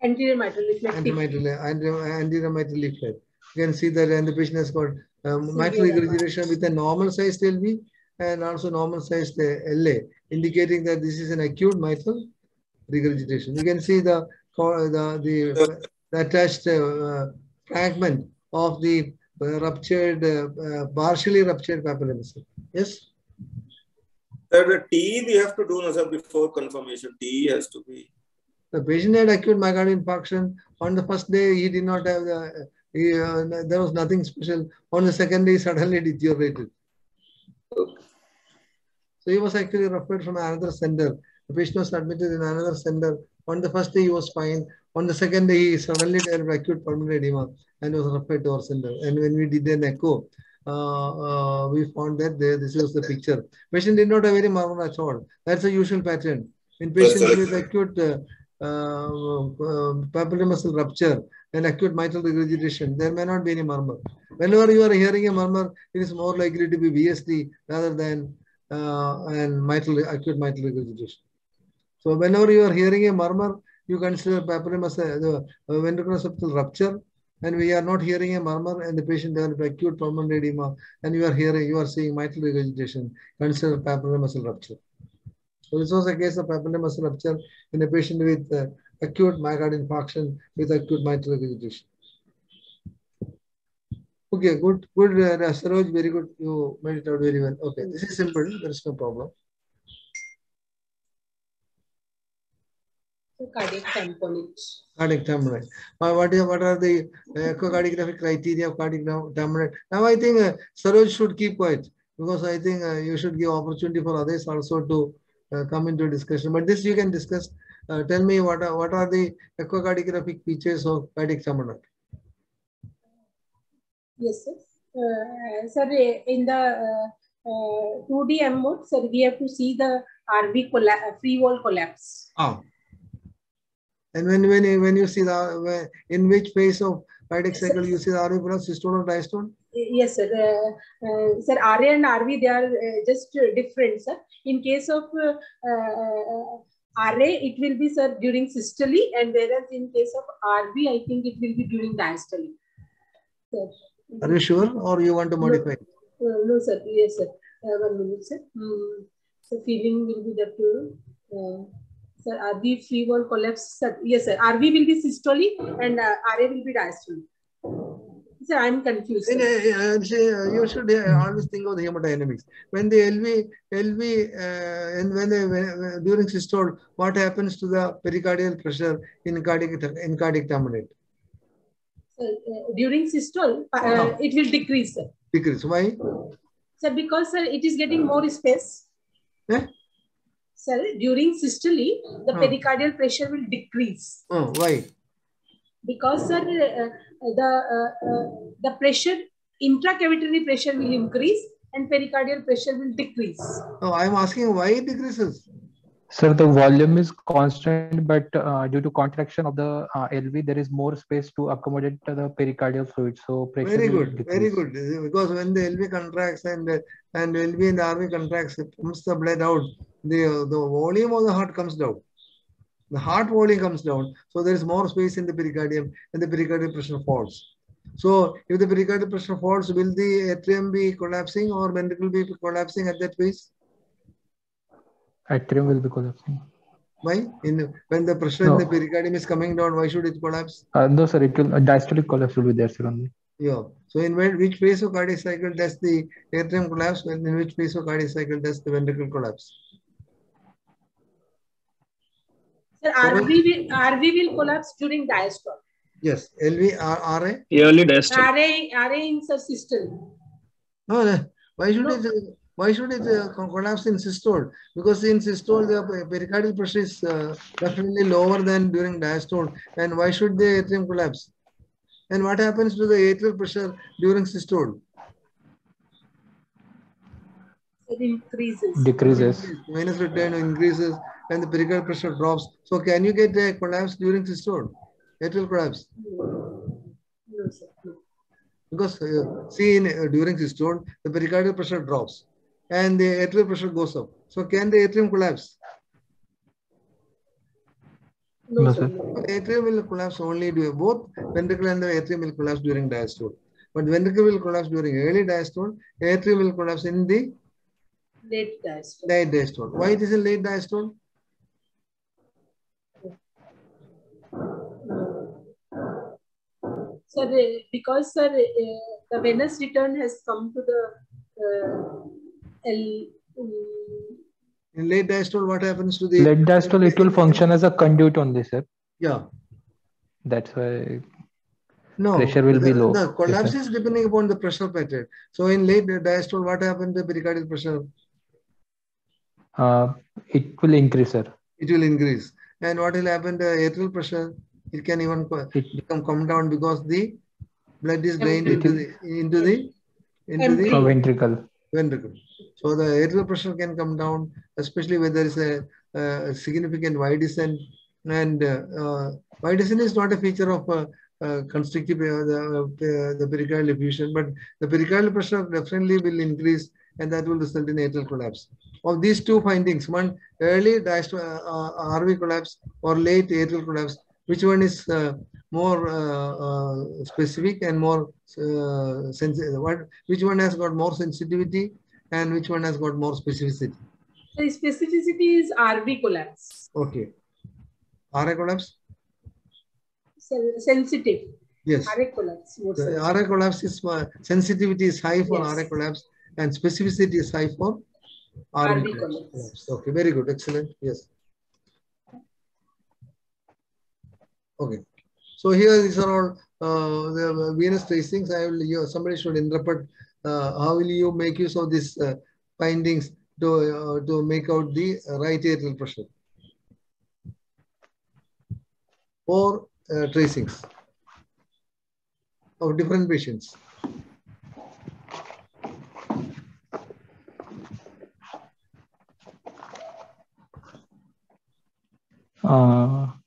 Anterior mitral reflective. antemitral anti- anterior mitral leaflet. You can see that and the patient has got um, mitral Severe regurgitation with a normal sized LV and also normal sized uh, LA, indicating that this is an acute mitral regurgitation. You can see the the the, the attached uh, fragment of the uh, ruptured, uh, uh, partially ruptured papillary muscle. Yes. Sir, the T we have to do no, sir, before confirmation. T has to be. The patient had acute myocardial infarction. On the first day, he did not have the, uh, there was nothing special. On the second day, suddenly deteriorated. So he was actually referred from another center. The patient was admitted in another center. On the first day, he was fine. On the second day, he suddenly developed acute pulmonary edema and was referred to our center. And when we did an echo, uh, uh, we found that there, this was the picture. Patient did not have any murmur at all. That's a usual pattern. In patients with acute uh, uh, uh, papillary muscle rupture and acute mitral regurgitation, there may not be any murmur. Whenever you are hearing a murmur, it is more likely to be VSD rather than uh, mitral acute mitral regurgitation. So whenever you are hearing a murmur, you consider papillary muscle the uh, ventricular septal rupture, and we are not hearing a murmur, and the patient developed acute pulmonary edema, and you are hearing you are seeing mitral regurgitation. Consider papillary muscle rupture. So this was a case of papillary muscle rupture in a patient with uh, acute myocardial infarction with acute mitral regurgitation. Okay, good, good, uh, Saroj, very good. You made it out very well. Okay, this is simple. There is no problem. Cardiac tamponade. Cardiac tamponade. Uh, what, are, what are the echocardiographic criteria of cardiac tamponade? Now I think uh, Saroj should keep quiet because I think uh, you should give opportunity for others also to uh, come into discussion. But this you can discuss. Uh, tell me what are, what are the echocardiographic features of cardiac tamponade? Yes, sir. Uh, sir, in the uh, uh, 2D M mode, sir, we have to see the RV colla- free wall collapse. Ah. And when when when you see the in which phase of cardiac cycle you see the RV plus systole or diastole? Yes, sir. Uh, uh, sir, RA and RV, they are uh, just uh, different, sir. In case of uh, uh, RA, it will be, sir, during systole, and whereas in case of RV, I think it will be during diastole. Sir. Are you sure, or you want to modify? Uh, no, sir. Yes, sir. Uh, one minute, sir. Mm, so feeling will be that too. Uh, sir, RV free wall collapse. Sir, yes, sir. RV will be systole and uh, RA will be diastole. Sir, I'm confused. In sir. a- uh, say, uh, you should uh, always think of the hemodynamics. When the LV, LV, uh, and when, they, when when- during systole, what happens to the pericardial pressure in cardiac in cardiac tamponade? Sir, uh, during systole, uh, No. it will decrease, sir. Decrease. Why? Sir, because sir, it is getting more space. Eh? Sir, during systole, the Huh. pericardial pressure will decrease Oh, why? Because sir, uh, the uh, uh, the pressure, intracavitary pressure will increase and pericardial pressure will decrease. No, I'm asking why it decreases. Sir, the volume is constant, but uh, due to contraction of the uh, LV, there is more space to accommodate the pericardial fluid. So pressure Very will good, very good. Because when the LV contracts and uh, and LV and RV contracts, it pumps the blood out. The the volume of the heart comes down. The heart volume comes down, so there is more space in the pericardium, and the pericardial pressure falls. So if the pericardial pressure falls, will the atrium be collapsing or ventricle be collapsing at that phase? Atrium will be collapsing. Why? In when the pressure No. in the pericardium is coming down, why should it collapse? Uh, no, sir, it will uh, diastolic collapse will be there, sir, only. Yeah. So in which phase of cardiac cycle does the atrium collapse? And in which phase of cardiac cycle does the ventricle collapse? Sir, RV will, RV will collapse during diastole. Yes. LV R RA. Early diastole. RA, RA in sir systole. No, no. Why should No. it? uh, Why should it uh, collapse in systole? Because in systole the pericardial pressure is uh, definitely lower than during diastole. And why should the atrium collapse? And what happens to the atrial pressure during systole? It increases. Decreases. Venous return increases and the pericardial pressure drops. So can you get a collapse during systole? Atrial collapse. No, sir. Because uh, see, in, uh, during systole, the pericardial pressure drops and the atrial pressure goes up. So can the atrium collapse? No, No, sir. sir. Atrium will collapse only during both ventricle and the atrium will collapse during diastole. But ventricle will collapse during early diastole, atrium will collapse in the Late diastole. late diastole. Why it is a late diastole? Sir, uh, because sir, uh, the venous return has come to the uh, L. um, In late diastole, what happens to the Lead diastole, it will function as a conduit only, sir. Yeah. That's why No. Pressure will be low. The collapse sir. is depending upon the pressure pattern. So in late diastole, what happened to pericardial pressure? uh, it will increase, sir. It will increase. And what will happen to atrial pressure? It can even become come down because the blood is drained into the into the into the uh, ventricle. ventricle. So the atrial pressure can come down, especially when there is a, uh significant Y descent. And uh, uh, descent is not a feature of uh, uh, constrictive uh, the, uh, the pericardial effusion, but the pericardial pressure definitely will increase, and that will result in atrial collapse. Of these two findings, one early diast- uh, uh, RV collapse or late atrial collapse, which one is uh, more uh, uh, specific and more uh, sensitive? What which one has got more sensitivity and which one has got more specificity? The specificity is RV collapse. Okay. RA collapse? Sen- sensitive. Yes. RA collapse. more. RA collapse is uh, sensitivity is high for Yes. RA collapse and specificity is high for RV, RV collapse. collapse. Okay, very good. Excellent. Yes. Okay. So here these are all uh, the venous tracings. I will you, somebody should interpret uh, how will you make use of these uh, findings to uh, to make out the right atrial pressure. Four uh, tracings of different patients. Uh.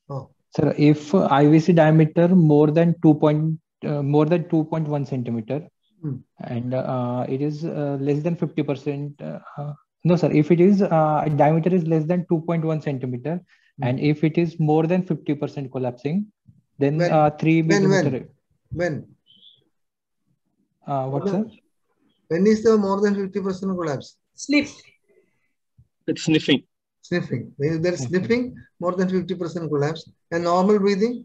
Sir, if IVC diameter more than two point uh, more than two point one centimeter, Hmm. and uh, it is uh, less than fifty percent. Uh, no, sir. If it is uh, diameter is less than two point one centimeter, Hmm. and if it is more than fifty percent collapsing, then When- uh, three when- when? millimeter. When? Uh, what, sir? When is the more than 50% collapse? Slip. It's sniffing. Sniffing. When there is Mhm. sniffing, more than 50% collapse. And normal breathing,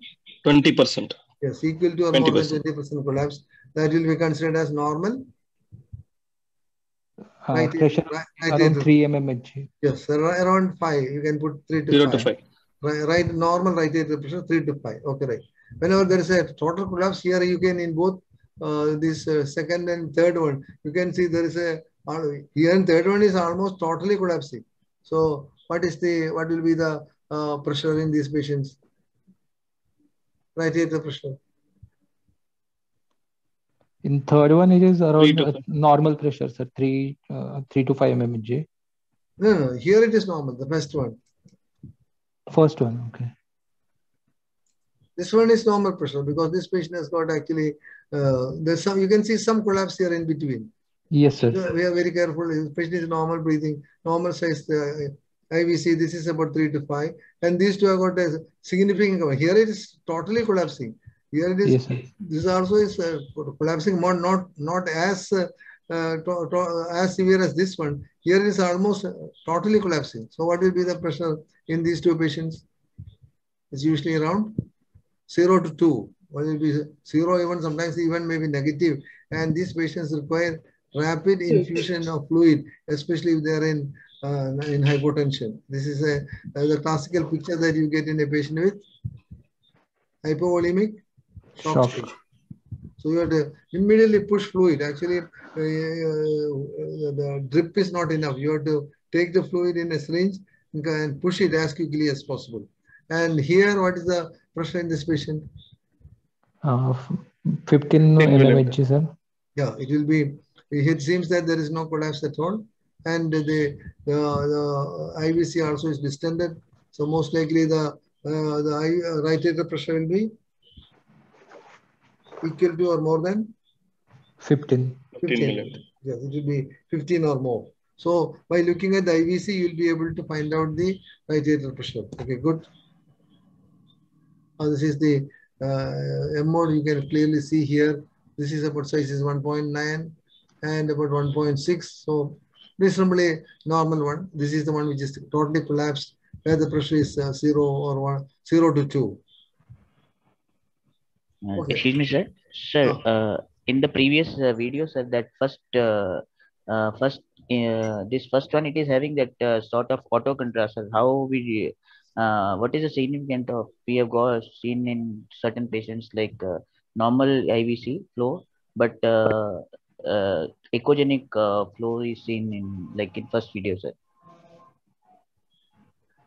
20%. yes, equal to or more than 20%. 20% collapse. That will be considered as normal. Uh, Right, pressure right, right around three mmHg. Yes, around five. You can put three to 0 five. to 5. Right, right, normal right atrial pressure, three to five. Okay, right. Whenever there is a total collapse here, you can in both uh, this uh, second and third one, you can see there is a uh, here and third one is almost totally collapsing. So what is the what will be the uh, pressure in these patients? Right here the pressure. In third one, it is around uh, normal pressure, sir. Three, uh, three to five mmHg. No, no, here it is normal. The first one. First one, okay. This one is normal pressure because this patient has got actually uh, there's some you can see some collapse here in between. Yes, sir. So we are very careful, Patient is normal breathing, normal size uh, IVC. This is about three to five, and these two have got a significant. cover. Here it is totally collapsing. Here it is. Yes. This also is uh, collapsing, not not not as uh, uh, to, to, as severe as this one. Here it is almost uh, totally collapsing. So what will be the pressure in these two patients? It's usually around zero to two. What will be zero? Even sometimes even maybe negative. And these patients require rapid infusion of fluid, especially if they are in uh, in hypotension. This is a, uh, the classical picture that you get in a patient with hypovolemic shock. Shock. So you have to immediately push fluid. Actually, uh, uh, the drip is not enough. You have to take the fluid in a syringe and push it as quickly as possible. And here, what is the pressure in this patient? Uh, 15 millimeter. mmHg, sir. Yeah, it will be. It seems that there is no collapse at all, and the the, the IVC also is distended. So most likely the uh, the uh, right atrial pressure will be equal to or more than 15. 15 millimeter. Yes, it will be 15 or more. So by looking at the IVC, you'll be able to find out the right atrial pressure. Okay, good. Now this is the uh, M mode. You can clearly see here. This is about size is 1.9 and about 1.6. So reasonably normal one. This is the one which is totally collapsed where the pressure is uh, zero or one, zero to two. Uh, Okay. Excuse me, sir. Sir, uh, in the previous uh, video, sir, that first, uh, uh, first, this first one, it is having that sort of auto contrast. sir. How we, what is the significance of we have got seen in certain patients like normal IVC flow, but uh, echogenic uh, flow is seen in like in first video, sir.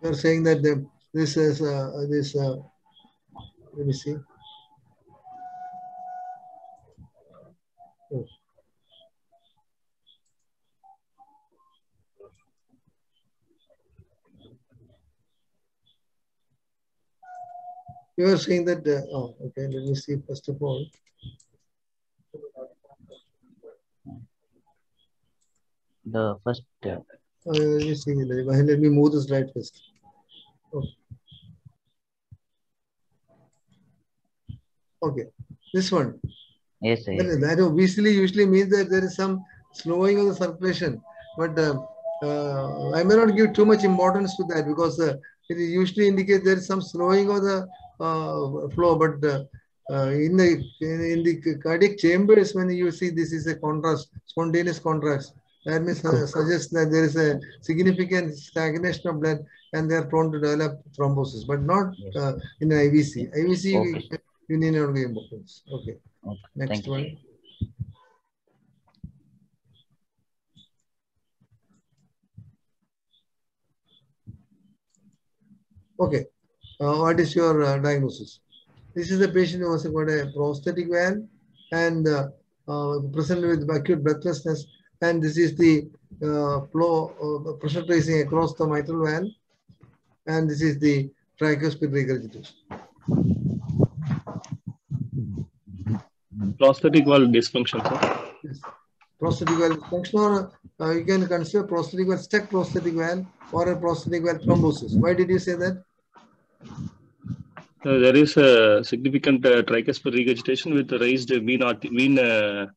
You're saying that the, this is uh, this uh, let me see. You are saying that, uh, oh, okay, let me see first of all. The first. Uh, Uh, let me see, let me- let move the slide first. Oh. Okay, this one. yes, sir. That, Yes. that obviously usually means that there is some slowing of the circulation, but uh, uh, I may not give too much importance to that because uh, it usually indicates there is some slowing of the uh, flow, but uh, uh, in the in, in the cardiac chambers when you see this is a contrast, spontaneous contrast, that may su- suggest that there is a significant stagnation of blood and they are prone to develop thrombosis, but not uh, in IVC. IVC Okay, you, you need not give importance. Okay. Okay, Next thank you. one. Okay, uh, what is your uh, diagnosis? This is a patient who has got a prosthetic valve and uh, uh, presented with acute breathlessness. And this is the uh, flow, uh, pressure tracing across the mitral valve. And this is the tricuspid regurgitation. Prosthetic valve dysfunction, sir. Yes. Prosthetic valve dysfunction or uh, you can consider prosthetic valve, stuck prosthetic valve or a prosthetic valve thrombosis. Why did you say that? Uh, there is a significant uh, tricuspid regurgitation with raised mean, mean, uh,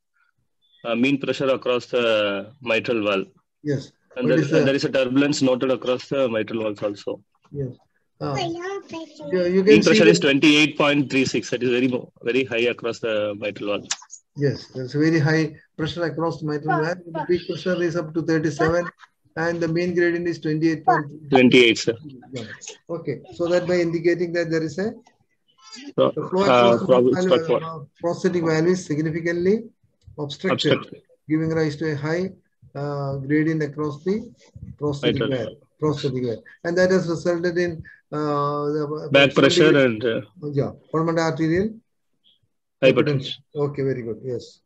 uh, mean pressure across the mitral valve. Yes. And What there, is and there is a turbulence noted across the mitral valves also. Yes. Uh, you, you can Mean see pressure is 28.36. That is very, very high across the mitral valve. Yes, there's a very high pressure across the mitral valve. The peak pressure is up to 37 and the mean gradient is 28. 28, sir. Okay, so that by indicating that there is a So, the flow uh, across the probably valve, uh, prosthetic valve is significantly obstructed, obstructed. giving rise to a high uh, gradient across the prosthetic valve. Prosthetic valve, and that has resulted in uh, the Back pressure and uh, yeah, pulmonary arterial hypertension. Okay, very good. Yes.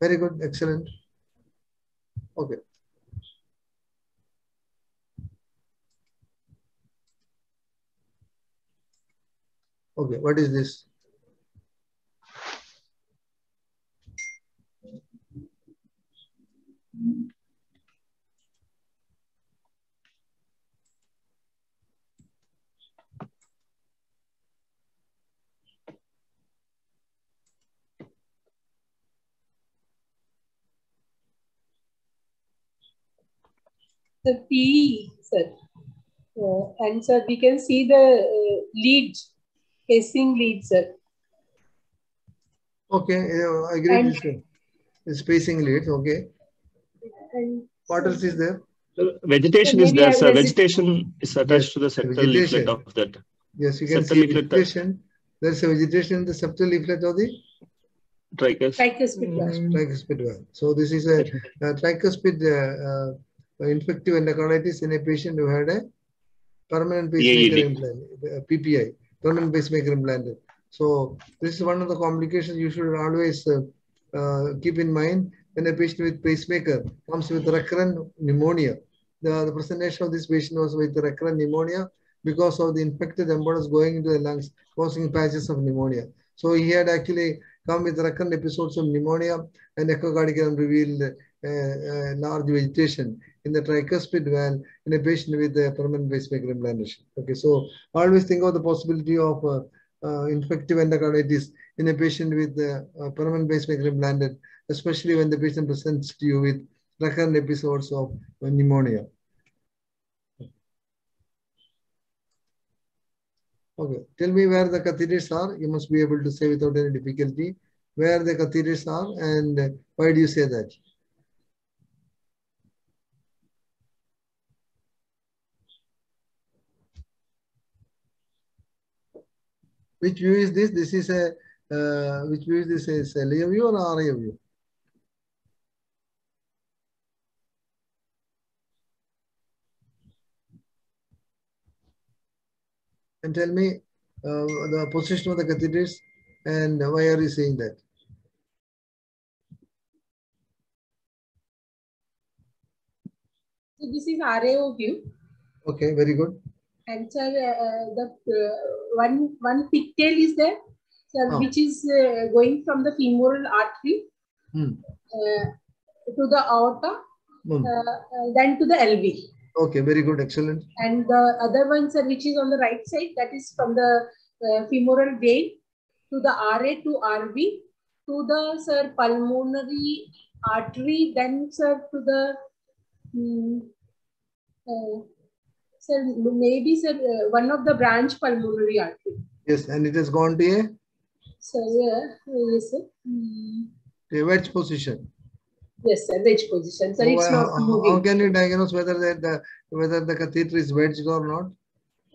Very good. Excellent. Okay. Okay, what is this? The PE, sir. Uh, and sir, we can see the uh, lead, pacing lead, sir. Okay, uh, I agree And- with you. It's spacing leads. Okay. And What else is there? Uh, Vegetation So is there, sir. Vegetation is attached to the septal Vegetation. leaflet of that. Yes, you can Septal see leaflet. vegetation. There's a vegetation in the septal leaflet of the Tricus. tricuspid valve. tricuspid valve. So this is a, a tricuspid uh, uh, infective endocarditis in a patient who had a permanent pacemaker AED. implant, uh, PPI, permanent pacemaker implanted. So this is one of the complications you should always uh, uh, keep in mind when a patient with pacemaker comes with recurrent pneumonia. The, the presentation of this patient was with recurrent pneumonia because of the infected embolus going into the lungs, causing patches of pneumonia. So he had actually come with recurrent episodes of pneumonia and echocardiogram revealed uh, uh, large vegetation in the tricuspid valve in a patient with a permanent pacemaker implantation. Okay, so always think of the possibility of uh, uh, infective endocarditis in a patient with permanent pacemaker implanted, especially when the patient presents to you with recurrent episodes of pneumonia. Okay, tell me where the catheters are. You must be able to say without any difficulty where the catheters are and why do you say that? Which view is this? This is a, uh, which view is this? Is a LA view or RA view? And tell me, uh, the position of the catheters and why are you saying that? So this is RAO view. Okay, very good. And sir, uh, the uh, one one pigtail is there, sir, Oh. which is uh, going from the femoral artery uh, to the aorta, uh, uh, then to the LV. Okay, very good, excellent. And the other one, sir, which is on the right side, that is from the uh, femoral vein to the RA to RV to the sir pulmonary artery, then sir to the hmm, uh, sir maybe sir uh, one of the branch pulmonary artery. Yes, and it has gone to a, So yeah, yes sir. Wedge position. Yes sir, wedge position. Sir, it's So, not uh, how can you diagnose whether that the whether the catheter is wedged or not?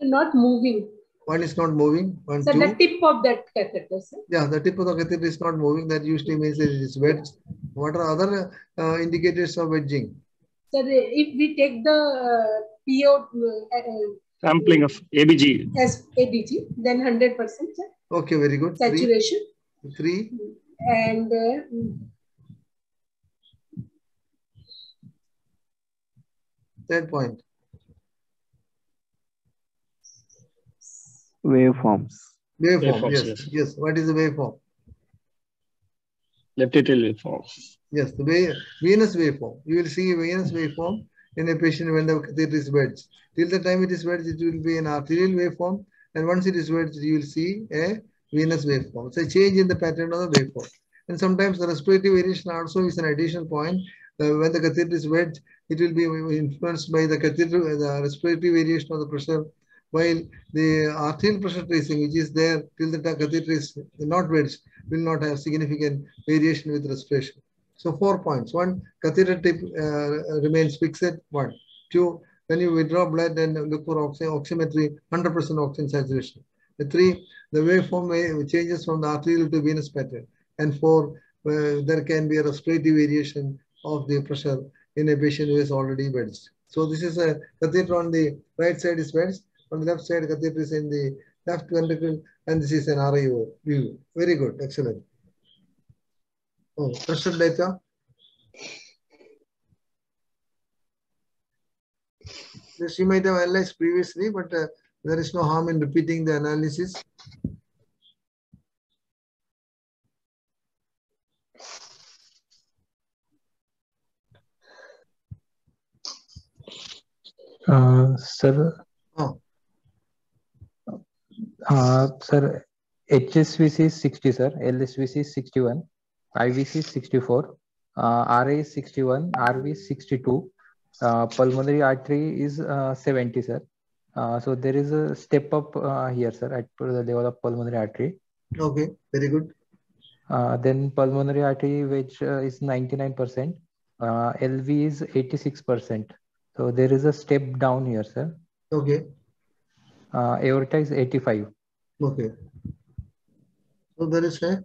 Not moving. One is not moving. One, Sir, two. the tip of that catheter, sir. Yeah, the tip of the catheter is not moving. That usually means it is wedged. What are other uh, indicators of wedging? Sir, if we take the uh, PO uh, uh, Sampling of ABG. as ABG, then 100% sir, Okay, very good. Three, saturation. three. And uh, Third point. Waveforms. Waveform. Waveforms, Yes, yes. yes. What is the waveform? Left atrial waveform. Yes, the way, venous waveform. You will see a venous waveform in a patient when the catheter is wedged. Till the time it is wedged, it will be an arterial waveform. And once it is wedged, you will see a venous waveform. It's a change in the pattern of the waveform. And sometimes the respiratory variation also is an additional point. Uh, when the catheter is wedged, it will be influenced by the catheter, the respiratory variation of the pressure, while the arterial pressure tracing, which is there till the catheter is not wedged, will not have significant variation with respiration. So four points. One, catheter tip uh, remains fixed. One. Two, when you withdraw blood and look for oxy oximetry, 100% oxygen saturation. The three, the waveform changes from the arterial to venous pattern. And four, uh, there can be a respiratory variation of the pressure in a patient who is already wedged. So this is a catheter on the right side is wedged. On the left side, catheter is in the left ventricle, and this is an RAO view. Very good, excellent. Oh, pressure data. This you might have analyzed previously, but uh, there is no harm in repeating the analysis. Uh, sir, Oh, uh, sir, HSVC is 60, sir. LSVC is 61. IVC is 64. Uh, RA is 61. RV is 62. Uh, pulmonary artery is uh, 70, sir. Uh, so there is a step up uh, here, sir, at the level of pulmonary artery. okay, very good. Uh, then pulmonary artery, which uh, is 99%. Uh, LV is 86%. So there is a step down here, sir. Okay, Uh, aorta is 85. okay. So there is a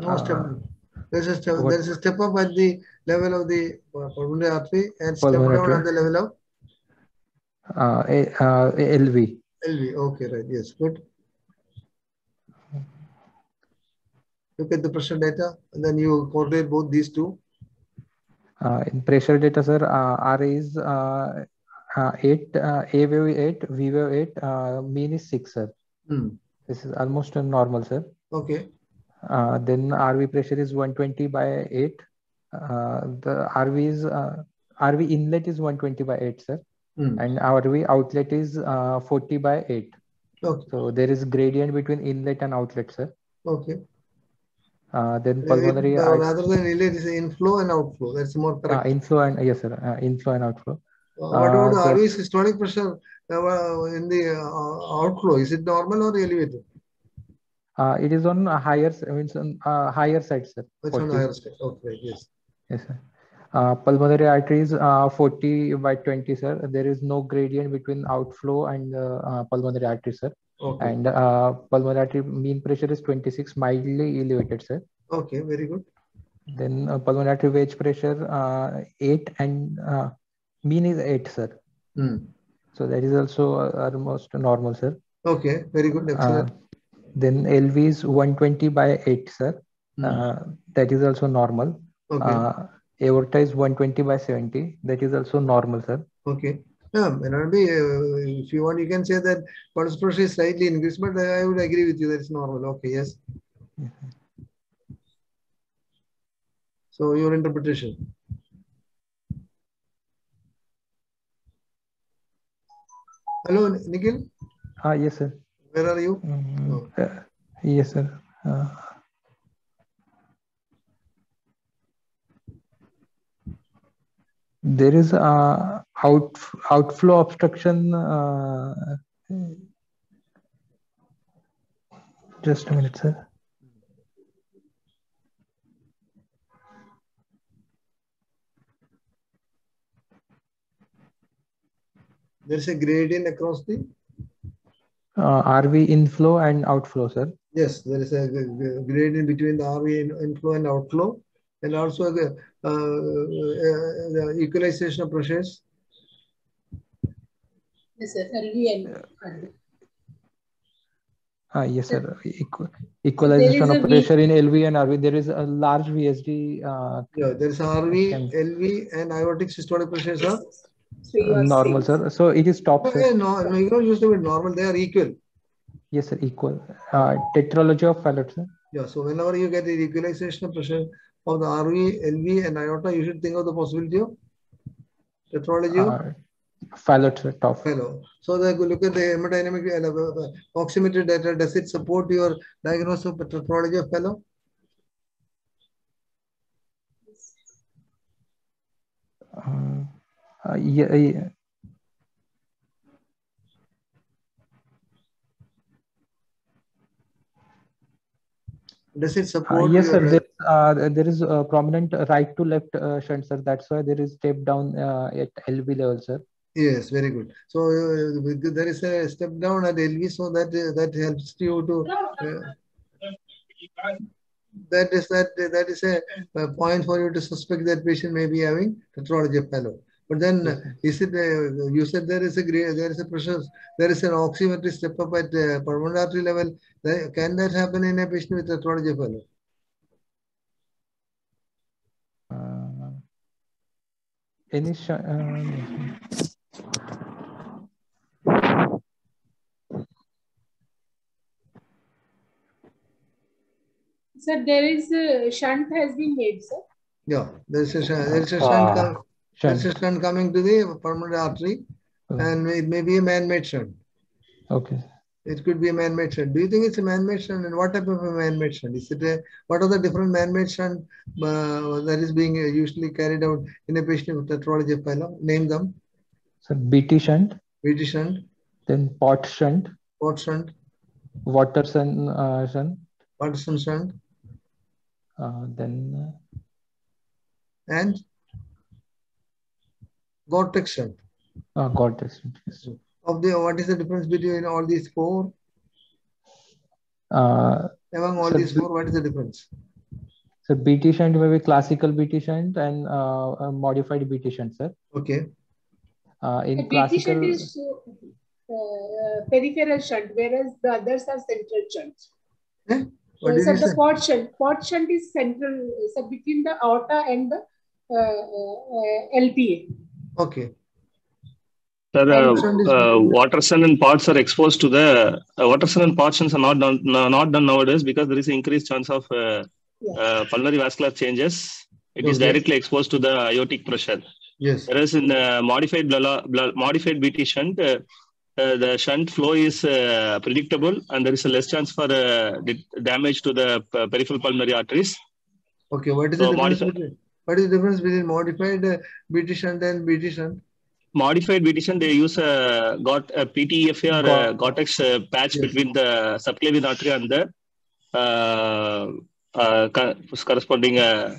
no step. Uh, There's a step. what- There is a step up at the level of the uh, pulmonary artery and step down artery. at the level of Uh, uh, LV. LV. Okay, right. Yes, good. Look at the pressure data, and then you correlate both these two. Uh, in pressure data, sir, uh, R is uh, uh, 8, uh, A wave 8, V wave 8, uh, mean is 6, sir. Hmm. This is almost a normal, sir. Okay. Uh, then RV pressure is 120 by 8. Uh, the RV is uh, RV inlet is 120 by 8, sir. Hmm. And RV outlet is uh, 40 by 8. Okay. So there is gradient between inlet and outlet, sir. Okay. Uh, then Uh, pulmonary uh, rather than inlet, is inflow and outflow. That's more uh, correct. inflow and yes, sir. Uh, inflow and outflow. Uh, what about uh, the RV systolic pressure uh, in the uh, outflow? Is it normal or elevated? Uh, it is on a higher, I mean, on uh, higher side, sir. It's on higher side. Okay, yes. Yes, sir. Uh, pulmonary arteries, uh, 40 by 20, sir. There is no gradient between outflow and uh, uh, pulmonary artery, sir. Okay. And uh, pulmonary mean pressure is 26, mildly elevated, sir. Okay, very good. Then uh, pulmonary wedge pressure, uh, 8 and uh, mean is 8, sir. Hmm. So that is also uh, almost normal, sir. Okay, very good. Uh, Excellent. Then LV is 120 by 8, sir. Uh, that is also normal. Okay. Uh, aorta is 120 by 70. That is also normal, sir. Okay. Yeah, be. Uh, if you want, you can say that pulse pressure is slightly increased, but I would agree with you that it's normal. Okay, yes. So your interpretation. Hello, Nikhil. Ah, yes, sir. Where are you? Mm, Oh. uh, yes, sir. Uh, there is a out outflow obstruction. Uh, just a minute, sir. There is a gradient across the. Uh, RV inflow and outflow, sir. Yes, there is a gradient between the RV inflow and outflow, and also the, the equalization of pressures. Yes, sir. LV and RV. Ah, yes, sir. Equ- equalization of a V- pressure in LV and RV. There is a large VSD uh, Yeah, there is RV, Can- LV, and aortic systolic pressures are. So normal, saying- sir. So it is top, sir. Okay, no, no, you don't use the word normal, they are equal. Yes, sir. Equal. Uh, tetralogy of Fallot, sir. Yeah, so whenever you get the equalization of pressure of the RV, LV, and aorta, you should think of the possibility of tetralogy Uh, Fallot, sir. Top. Fallot. So the, look at the hemodynamic uh, uh, oximetry data. Does it support your diagnosis of tetralogy of Fallot? Uh, uh, yeah, yeah. Does it Uh, support? yes, sir. There, uh, there is a prominent right to left uh, shunt, sir. That's why there is step down uh, at LV level, sir. Yes, very good. So uh, there is a step down at LV, so that uh, that helps you to. uh, that is that that is a, a point for you to suspect that patient may be having tetralogy of. But then, Yes, uh, is it? Uh, you said there is a gra- there is a pressure, there is an oximetry step up at uh, pulmonary artery level. Can that happen in a patient with tetralogy of Fallot? Uh, any sh- uh, Sir, there is a shunt has been made, sir. Yeah, there is a sh- there is a Ah, shunt, com- there is shunt? shunt coming to the pulmonary artery, Oh, and it may be a man-made shunt. Okay. It could be a man-made shunt. Do you think it's a man-made shunt? And what type of a man-made shunt? Is it a, what are the different man-made shunt uh, that is being uh, usually carried out in a patient with tetralogy of Fallot? Name them. So BT shunt, VT shunt, then Potts shunt, Potts shunt, Waterston, uh, shunt, Patterson shunt, uh, then and Gore-Tex shunt. uh, Gore-Tex shunt. Yes. Of the, what is the difference between all these four? Uh, Among all So these four, what is the difference? so BT shunt may be classical BT shunt and uh, a modified BT shunt, sir. Okay. Uh, The in PT classical, shunt is uh, peripheral shunt, whereas the others are central shunts. Eh? What Uh, did sir, you the say? Potts shunt, Potts shunt is central, so between the aorta and the uh, uh, uh, LPA. Okay. Sir, uh, is- uh, Waterston and Potts are exposed to the uh, Waterston and shunts are not done not done nowadays because there is increased chance of uh, Yeah. uh, pulmonary vascular changes. It is Okay. directly exposed to the aortic pressure. Yes. Whereas in uh, modified blood, blood, modified BT shunt, uh, uh, the shunt flow is uh, predictable and there is a less chance for uh, damage to the peripheral pulmonary arteries. Okay. What is So the difference modify- between, what is the difference between modified uh, and BT shunt? Modified BT shunt, they use a got a PTFE or a Got- Gore-Tex uh, patch Yes. between the subclavian artery and the uh, uh, corresponding uh,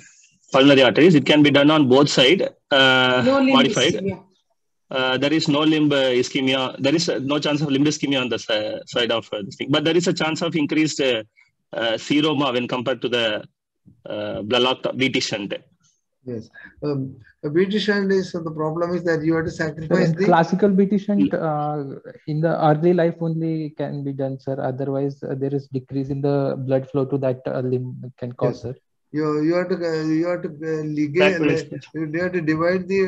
pulmonary arteries. It can be done on both side. Uh, No modified. Uh, there is no limb uh, ischemia. There is uh, no chance of limb ischemia on the si- side of uh, this thing, but there is a chance of increased uh, uh, seroma when compared to the uh, Blalock BT shunt. Yes. Um, a BT shunt is so the problem is that you have to sacrifice in the classical BT shunt uh, in the early life only can be done, sir. Otherwise, uh, there is decrease in the blood flow to that uh, limb can cause, Yes. sir. you you have to uh, you have to uh, ligate, extension. you have to divide the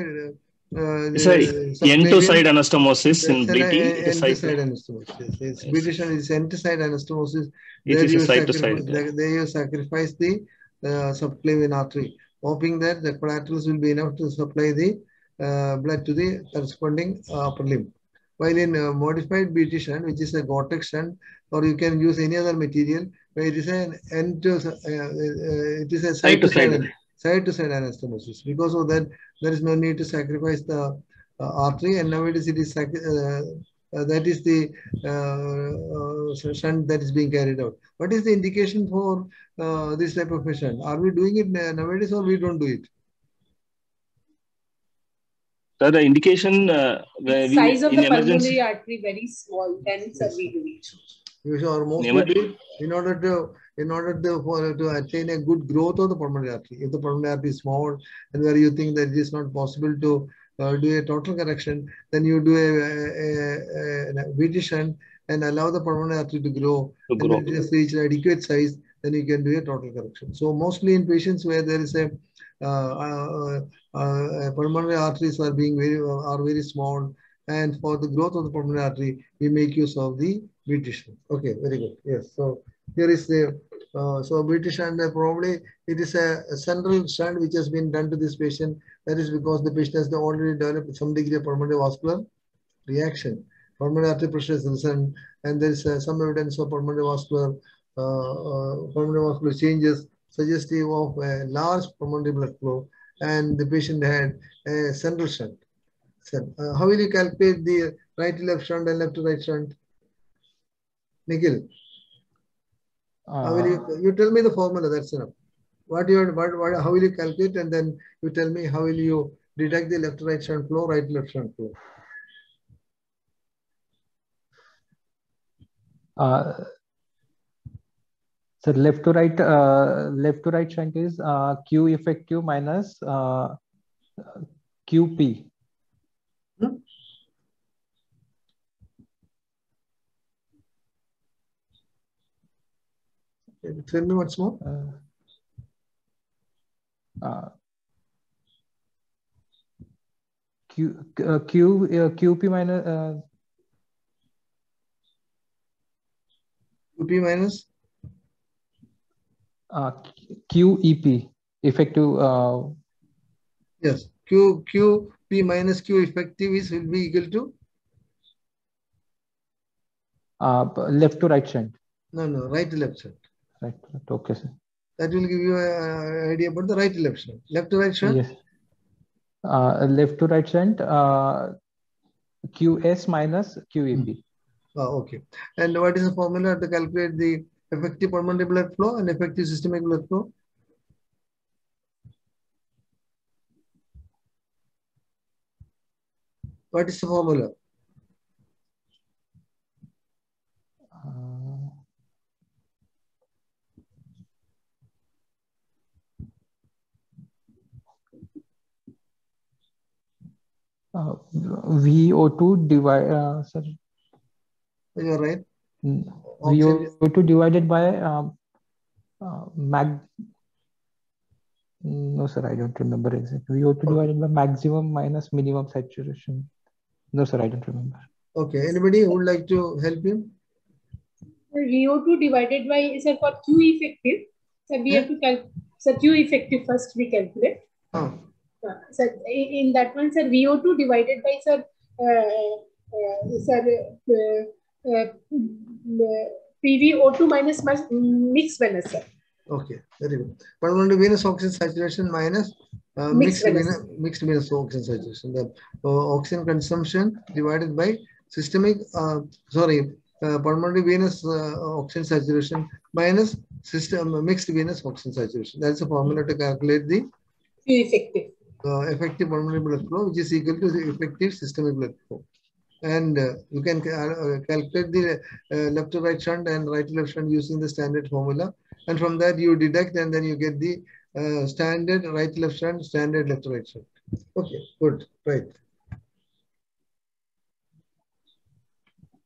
uh, It's a the end side anastomosis in Yes, an BT. en- It is end to side. side anastomosis. Yes, yes. Yes. BT shunt is end side anastomosis. It There is you a side to side. there, there you sacrifice the uh, subclavian artery, hoping that the collaterals will be enough to supply the uh, blood to the corresponding uh, upper limb. While in uh, modified BT shunt, which is a Gore-Tex shunt, or you can use any other material, where it is an end to, uh, uh, it is a side Side to to side, side. side to side anastomosis. Because of that, there is no need to sacrifice the artery, and nowadays it is that is the shunt that is being carried out. What is the indication for uh, this type of a shunt? Are we doing it na- nowadays or we don't do it? So the indication uh, where we, Size of in the emergency. pulmonary artery very small, then sir, we do it. You are mostly Never- in order to in order to for, to attain a good growth of the pulmonary artery. If the pulmonary artery is small and where you think that it is not possible to uh, do a total correction, then you do a, a, a, a VT shunt and allow the pulmonary artery to grow. To And grow. when it has reached adequate size, then you can do a total correction. So mostly in patients where there is a uh, uh, uh, pulmonary arteries are being very are very small, and for the growth of the pulmonary artery, we make use of the shunt. Okay, very good. Yes. So here is the uh, so shunt. uh, Probably it is a, a central shunt which has been done to this patient. That is because the patient has already developed some degree of pulmonary vascular reaction. Pulmonary artery pressure is and there is uh, some evidence of pulmonary vascular uh, uh, pulmonary vascular changes suggestive of a large pulmonary blood flow, and the patient had a central shunt. So, uh, how will you calculate the right to left shunt and left to right shunt? Nikhil, how will Uh, you, you tell me the formula, that's enough. What you what, what, how will you calculate, and then you tell me how will you detect the left to right shunt flow, right to left shunt flow. uh, so left to right, uh, left to right shunt is uh, Q effective minus uh, QP. Hmm? Can you Tell me once more. Uh, uh, Q, uh, Q, uh, QP minus, uh, QP minus uh, QEP, effective, uh, Yes, Q, Q, P minus Q effective is will be equal to, uh, left to right shunt. no, no, right to left shunt. Right, right, okay, sir. That will give you an idea about the right to left shunt. Left to right shunt, Yes. Uh, left to right shunt, uh, QS minus QEP. Ah, okay. And what is the formula to calculate the effective pulmonary blood flow and effective systemic blood flow? What is the formula? Uh, uh, VO2 divide, uh, sorry, You are right. Mm, Oxygen- VO2 divided by um, uh, mag. No, sir, I don't remember exactly. VO2 divided by maximum minus minimum saturation. No, sir, I don't remember. Okay, anybody who would like to help him? VO2 divided by, sir, for Q effective, so we have to calculate, so Q effective first we calculate. Uh, sir, in in that one, sir, VO2 divided by, sir, uh, uh, sir, uh, uh, uh, PVO2 minus mixed venous, sir. okay, very good. Pulmonary venous oxygen saturation minus uh, Mixed mixed venous. venous, mixed venous oxygen saturation. The uh, oxygen consumption divided by systemic, uh, sorry, uh, pulmonary venous uh, oxygen saturation minus system mixed venous oxygen saturation. That's the formula to calculate the effective. uh, effective pulmonary blood flow, which is equal to the effective systemic blood flow. And uh, you can uh, calculate the uh, left to right shunt and right to left shunt using the standard formula. And from that you deduct and then you get the uh, standard right left shunt, standard left right shunt. Okay, good, right.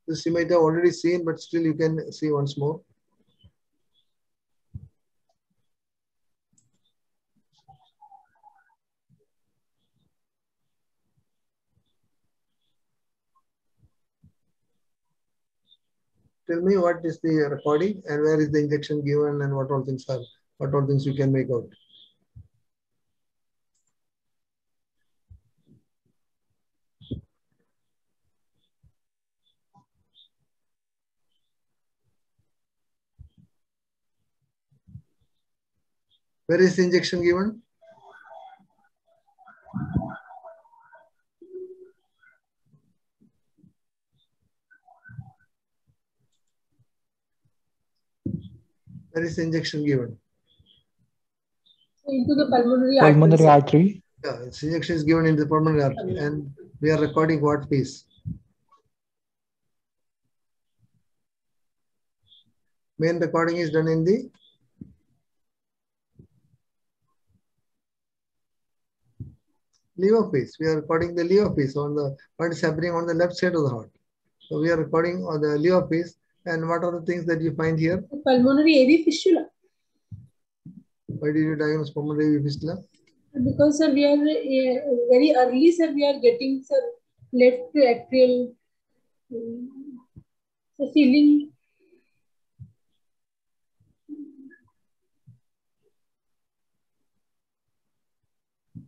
This you might have already seen, but still you can see once more. Tell me what is the recording and where is the injection given and what all things are, what all things you can make out. Where is the injection given? Where is the injection given? Into the pulmonary, Pulmonary arteries. artery. Yeah, its injection is given in the pulmonary artery and we are recording what piece? Main recording is done in the levophase. We are recording the levophase on the what is happening on the left side of the heart. So we are recording on the levophase and what are the things that you find here? Pulmonary AV fistula. Why did you diagnose pulmonary fistula? Because sir, we are uh, very early, sir, we are getting sir left atrial um, so feeling.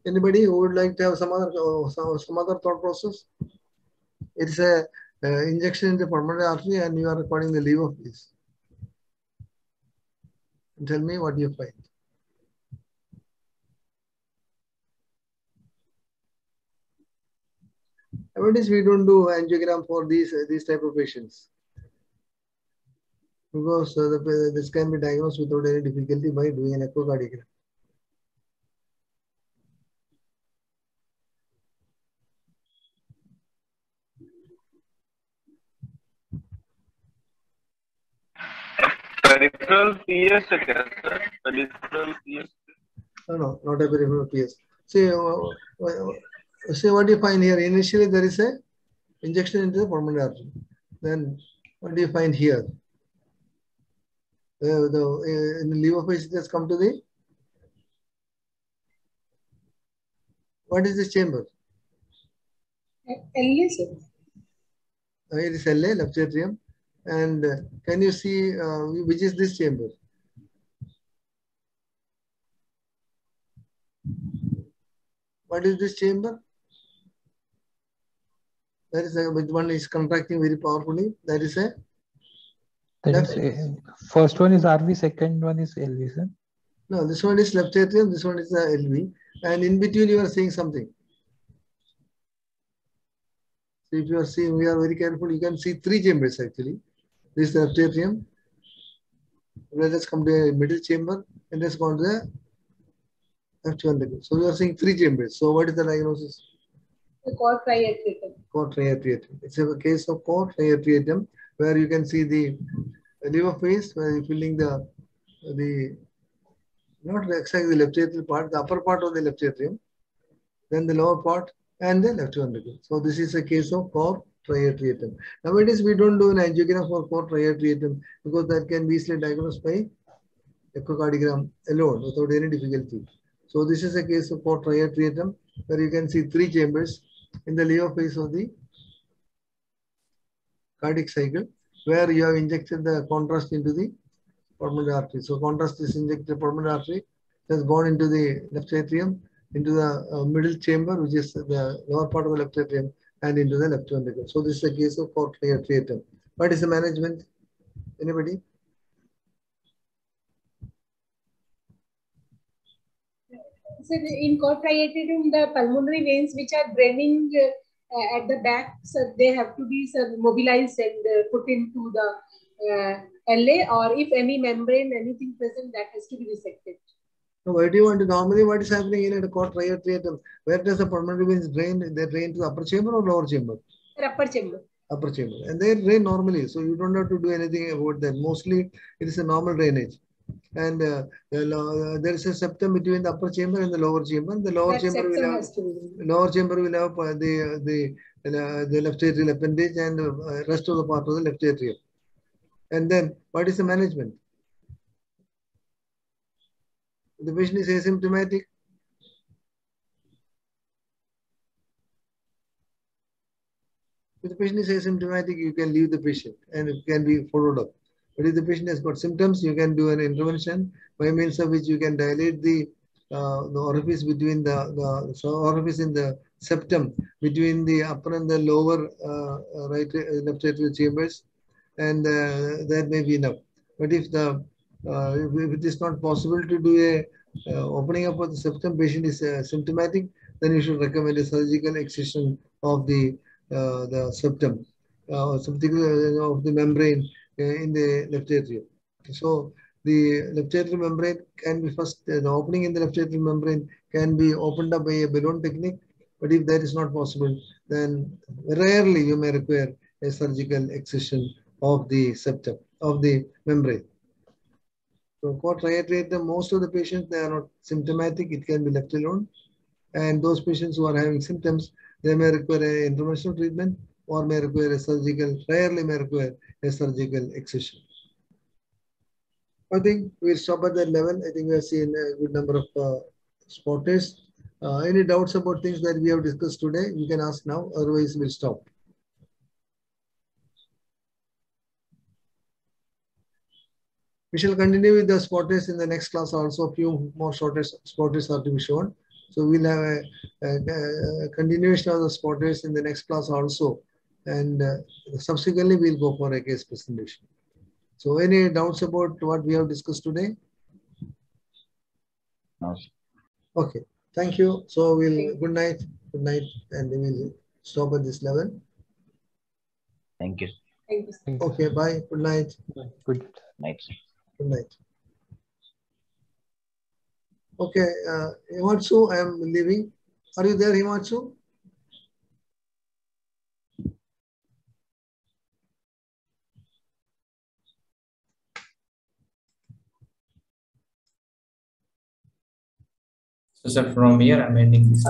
Anybody who would like to have some other uh, some, some other thought process? It's a uh, injection in the pulmonary artery and you are recording the levophase. Tell me what you find. Nowadays, we don't do angiogram for these uh, these type of patients because uh, the, this can be diagnosed without any difficulty by doing an echocardiogram. Peripheral PS क्या sir? Peripheral PS. No, no, not a peripheral PS. See, uh, uh, see what do you find here. Initially, there is a injection into the pulmonary artery. Then, what do you find here? Uh, the uh, in the levophase, it has come to the. What is this chamber? LA, sir. Uh, it is LA, left atrium. And uh, can you see uh, which is this chamber? What is this chamber? That is a, which one is contracting very powerfully. That is a That is, uh, first one is RV, second one is LV, sir. no. This one is left atrium. This one is the LV, and in between you are seeing something. So if you are seeing, we are very careful. You can see three chambers actually. This is the atrium. Let us come to the middle chamber, and let's go to the left ventricle. So we are seeing three chambers. So what is the diagnosis? The triatriatum. cor triatriatum. It's a case of cor triatriatum where you can see the levophase where you're filling the the not exactly the left atrial part, the upper part of the left atrium, then the lower part and the left ventricle. So this is a case of cor triatriatum. Nowadays we don't do an angiogram for cor triatriatum because that can be easily diagnosed by echocardiogram alone without any difficulty. So this is a case of cor triatriatum where you can see three chambers in the levophase of the cardiac cycle where you have injected the contrast into the pulmonary artery. So contrast is injected pulmonary artery, has gone into the left atrium, into the uh, middle chamber, which is the lower part of the left atrium, and into the left ventricle. So this is a case of cor triatriatum. What is the management? Anybody? So the- in the pulmonary veins which are draining uh, at the back, so they have to be mobilized and uh, put into the uh, LA, or if any membrane, anything present, that has to be resected. So why do you want to normally what is happening in a cor triatriatum? Where does the pulmonary veins drain? They drain to the upper chamber or lower chamber? Upper chamber. upper chamber and they drain normally so you don't have to do anything about that mostly it is a normal drainage And uh, the there is a septum between the upper chamber and the lower chamber. The lower That chamber will have has to be. lower chamber will have uh, the the uh, the left atrial appendage and uh, rest of the part of the left atrium. And then what is the management? The patient is asymptomatic. If the patient is asymptomatic, you can leave the patient and it can be followed up. But if the patient has got symptoms, you can do an intervention by means of which you can dilate the uh, the orifice between the, the so orifice in the septum between the upper and the lower uh, right left atrial chambers, and uh, that may be enough. But if the if, if it is not possible to do a uh, opening up of the septum, patient is uh, symptomatic, then you should recommend a surgical excision of the uh, the septum, uh, uh, of the membrane uh, in the left atrium. So the left atrial membrane can be first, uh, the opening in the left atrial membrane can be opened up by a balloon technique. But if that is not possible, then rarely you may require a surgical excision of the septum, of the membrane. So for triatriatum, most of the patients, they are not symptomatic. It can be left alone. And those patients who are having symptoms, they may require a interventional treatment or may require a surgical, rarely may require a surgical excision. I think we'll stop at that level. I think we have seen a good number of uh, spotters. Uh, any doubts about things that we have discussed today, you can ask now, otherwise we'll stop. We shall continue with the spot spotters in the next class also. A few more spotters, spotters are to be shown. So we'll have a, a- a continuation of the spotters in the next class also. And uh, subsequently, we'll go for a case presentation. So any doubts about what we have discussed today? No. Okay, thank you. So we'll, good night, good night, and we will stop at this level. Thank you. Thank you. Okay, bye, good night, Good. Night. Sir. good night. Okay, uh, Himatsu, I am leaving. Are you there, Himatsu? So, sir, from here, I'm ending this.